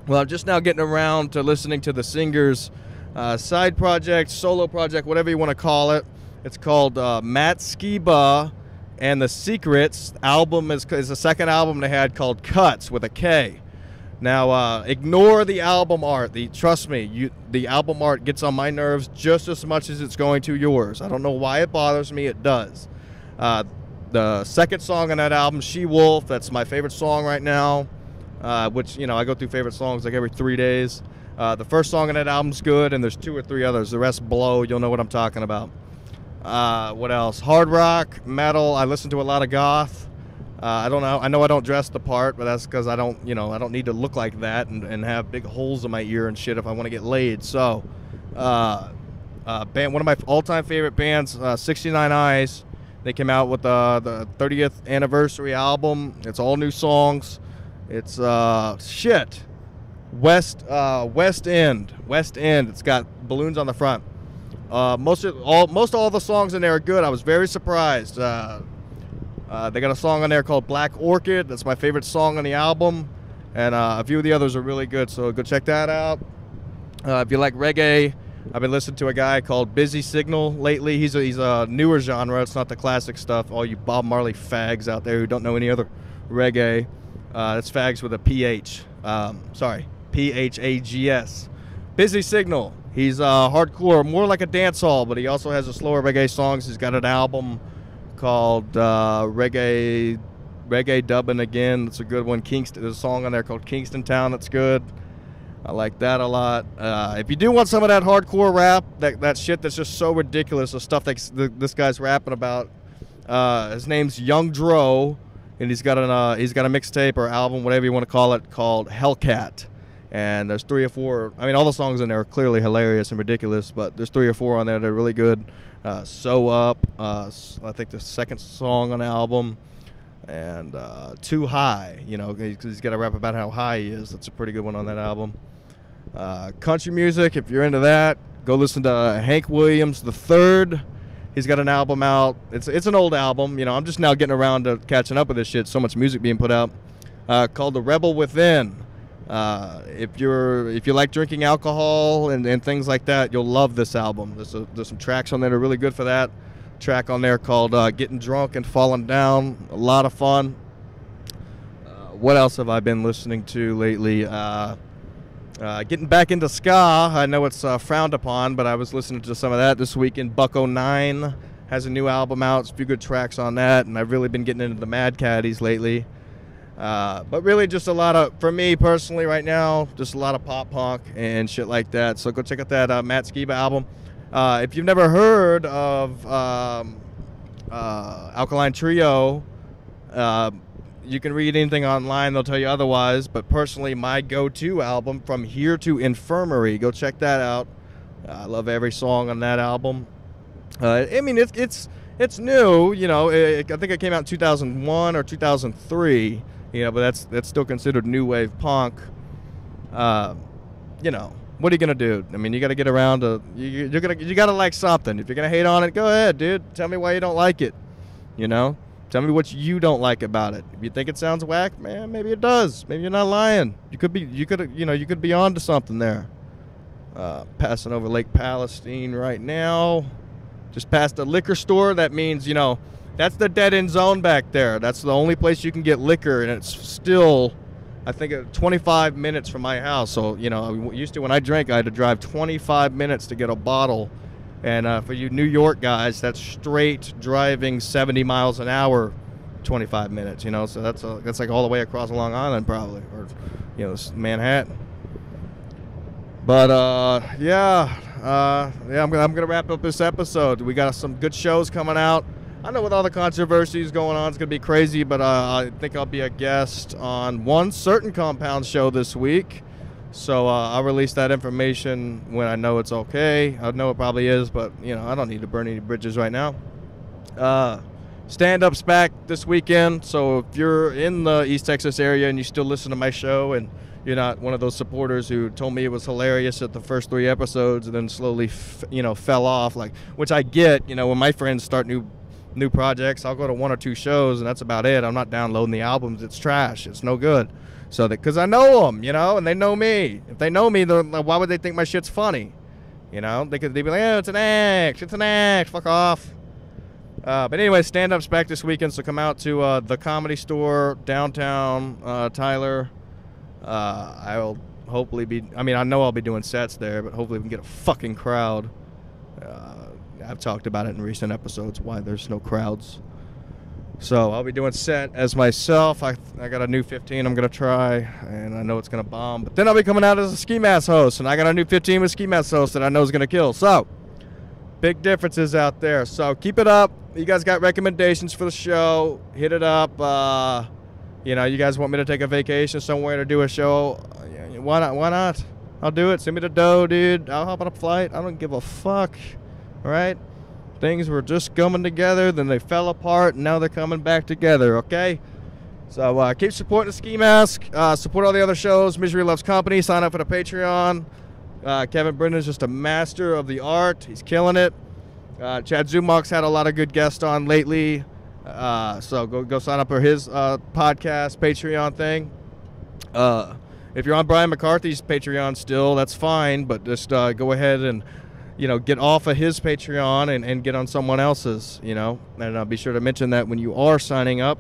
Well, I'm just now getting around to listening to the singer's uh, side project, solo project, whatever you want to call it. It's called Matt Skiba and the Sekrets. Album is, is the second album they had called Kuts with a K. Now, uh, ignore the album art. The trust me, you the album art gets on my nerves just as much as it's going to yours. I don't know why it bothers me. It does. Uh, the second song on that album, She Wolf, that's my favorite song right now. Uh, which you know I go through favorite songs like every three days. Uh, the first song on that album's good, and there's two or three others. The rest blow. You'll know what I'm talking about. Uh, what else? Hard rock, metal. I listen to a lot of goth. Uh, I don't know. I know I don't dress the part, but that's because I don't, you know, I don't need to look like that and, and have big holes in my ear and shit if I want to get laid. So, uh, uh, band, one of my all-time favorite bands, uh, 69 Eyes. They came out with uh, the 30th anniversary album. It's all new songs. It's uh, shit. West uh, West End. West End. It's got balloons on the front. Uh, most of all most all the songs in there are good. I was very surprised. Uh, uh, they got a song on there called Black Orchid. That's my favorite song on the album, and uh, a few of the others are really good. So go check that out. Uh, if you like reggae, I've been listening to a guy called Busy Signal lately. He's a, he's a newer genre. It's not the classic stuff. All you Bob Marley fags out there who don't know any other reggae, uh, that's fags with a PH. Um, sorry, P H A G S. Busy Signal. He's uh, hardcore, more like a dance hall, but he also has a slower reggae songs. He's got an album called uh, Reggae Reggae Dubbing Again. That's a good one. Kingston. There's a song on there called Kingston Town. That's good. I like that a lot. Uh, if you do want some of that hardcore rap, that, that shit that's just so ridiculous, the stuff that this guy's rapping about, uh, his name's Young Dro, and he's got an uh, he's got a mixtape or album, whatever you want to call it, called Hellcat. And there's three or four. I mean, all the songs in there are clearly hilarious and ridiculous, but there's three or four on there that are really good. Uh, so up, uh, I think the second song on the album, and uh, Too High. You know, he's got a rap about how high he is. That's a pretty good one on that album. Uh, country music, if you're into that, go listen to Hank Williams the Third. He's got an album out. It's it's an old album. You know, I'm just now getting around to catching up with this shit. So much music being put out. Uh, called The Rebel Within. Uh, if you're if you like drinking alcohol and, and things like that, you'll love this album. There's a, there's some tracks on there that are really good for that. Track on there called uh, "Getting Drunk and Falling Down." A lot of fun. Uh, what else have I been listening to lately? Uh, uh, getting back into ska. I know it's uh, frowned upon, but I was listening to some of that this weekend. Buck-O-Nine has a new album out. It's a few good tracks on that, and I've really been getting into the Mad Caddies lately. Uh, but really, just a lot of, for me personally, right now, just a lot of pop punk and shit like that. So go check out that uh, Matt Skiba album. Uh, if you've never heard of um, uh, Alkaline Trio, uh, you can read anything online; they'll tell you otherwise. But personally, my go-to album, "From Here to Infirmary," go check that out. I love every song on that album. Uh, I mean, it's it's it's new. You know, it, I think it came out in 2001 or 2003. You know, but that's that's still considered new wave punk. Uh, you know, what are you gonna do? I mean, you got to get around to you, you're gonna you got to like something. If you're gonna hate on it, go ahead, dude. Tell me why you don't like it. You know, tell me what you don't like about it. If you think it sounds whack, man, maybe it does. Maybe you're not lying. You could be you could you know you could be onto something there. Uh, passing over Lake Palestine right now, just past the liquor store. That means you know that's the dead end zone back there. That's the only place you can get liquor, and it's still I think uh, 25 minutes from my house. So you know, I used to when I drank, I had to drive 25 minutes to get a bottle. And uh, for you New York guys, that's straight driving 70 miles an hour, 25 minutes. You know, so that's a, that's like all the way across Long Island probably, or you know, Manhattan. But uh, yeah, uh, yeah, I'm gonna, I'm gonna wrap up this episode. We got some good shows coming out. I know with all the controversies going on, it's going to be crazy, but uh, I think I'll be a guest on one certain compound show this week. So uh, I'll release that information when I know it's okay. I know it probably is, but you know I don't need to burn any bridges right now. Uh, Stand up's back this weekend, so if you're in the East Texas area and you still listen to my show and you're not one of those supporters who told me it was hilarious at the first three episodes and then slowly, f- you know, fell off. Like, which I get. You know, when my friends start new new projects. I'll go to one or two shows, and that's about it. I'm not downloading the albums. It's trash. It's no good. So that because I know them, you know, and they know me. If they know me, why would they think my shit's funny? You know, they could they'd be like, "Oh, it's an act. It's an act. Fuck off." Uh, but anyway, stand up's back this weekend, so come out to uh, the Comedy Store downtown, uh, Tyler. Uh, I will hopefully be. I mean, I know I'll be doing sets there, but hopefully we can get a fucking crowd. I've talked about it in recent episodes why there's no crowds. So I'll be doing set as myself. I, I got a new 15 I'm gonna try, and I know it's gonna bomb. But then I'll be coming out as a ski mask host, and I got a new 15 with ski mask host that I know is gonna kill. So big differences out there. So keep it up. You guys got recommendations for the show? Hit it up. Uh, you know, you guys want me to take a vacation somewhere to do a show? Why not? Why not? I'll do it. Send me the dough, dude. I'll hop on a flight. I don't give a fuck right? Things were just coming together, then they fell apart, and now they're coming back together, okay? So uh, keep supporting the Ski Mask. Uh, support all the other shows. Misery Loves Company. Sign up for the Patreon. Uh, Kevin is just a master of the art. He's killing it. Uh, Chad Zumock's had a lot of good guests on lately. Uh, so go go sign up for his uh, podcast Patreon thing. if you're on Brian McCarthy's Patreon still, that's fine, but just go ahead and you know, get off of his Patreon and, and get on someone else's, you know. And I'll be sure to mention that when you are signing up.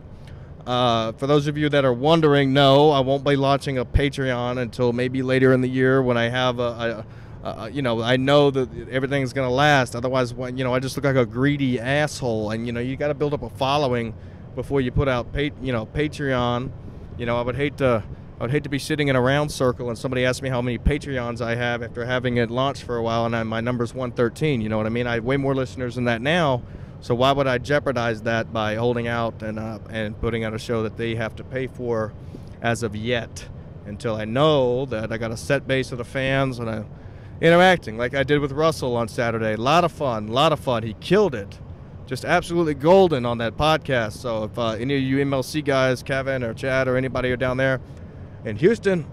Uh, for those of you that are wondering, no, I won't be launching a Patreon until maybe later in the year when I have a, a, a you know, I know that everything's going to last. Otherwise, you know, I just look like a greedy asshole. And, you know, you got to build up a following before you put out, you know, Patreon. You know, I would hate to I would hate to be sitting in a round circle and somebody asks me how many Patreons I have after having it launched for a while and I, my number's 113. You know what I mean? I have way more listeners than that now. So why would I jeopardize that by holding out and uh, and putting out a show that they have to pay for as of yet until I know that I got a set base of the fans and I'm interacting like I did with Russell on Saturday. A lot of fun, a lot of fun. He killed it. Just absolutely golden on that podcast. So if uh, any of you MLC guys, Kevin or Chad or anybody are down there, in Houston,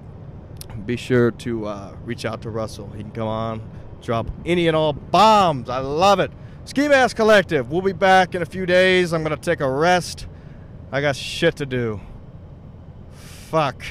be sure to uh, reach out to Russell. He can come on, drop any and all bombs. I love it. Ski Mask Collective. We'll be back in a few days. I'm going to take a rest. I got shit to do. Fuck.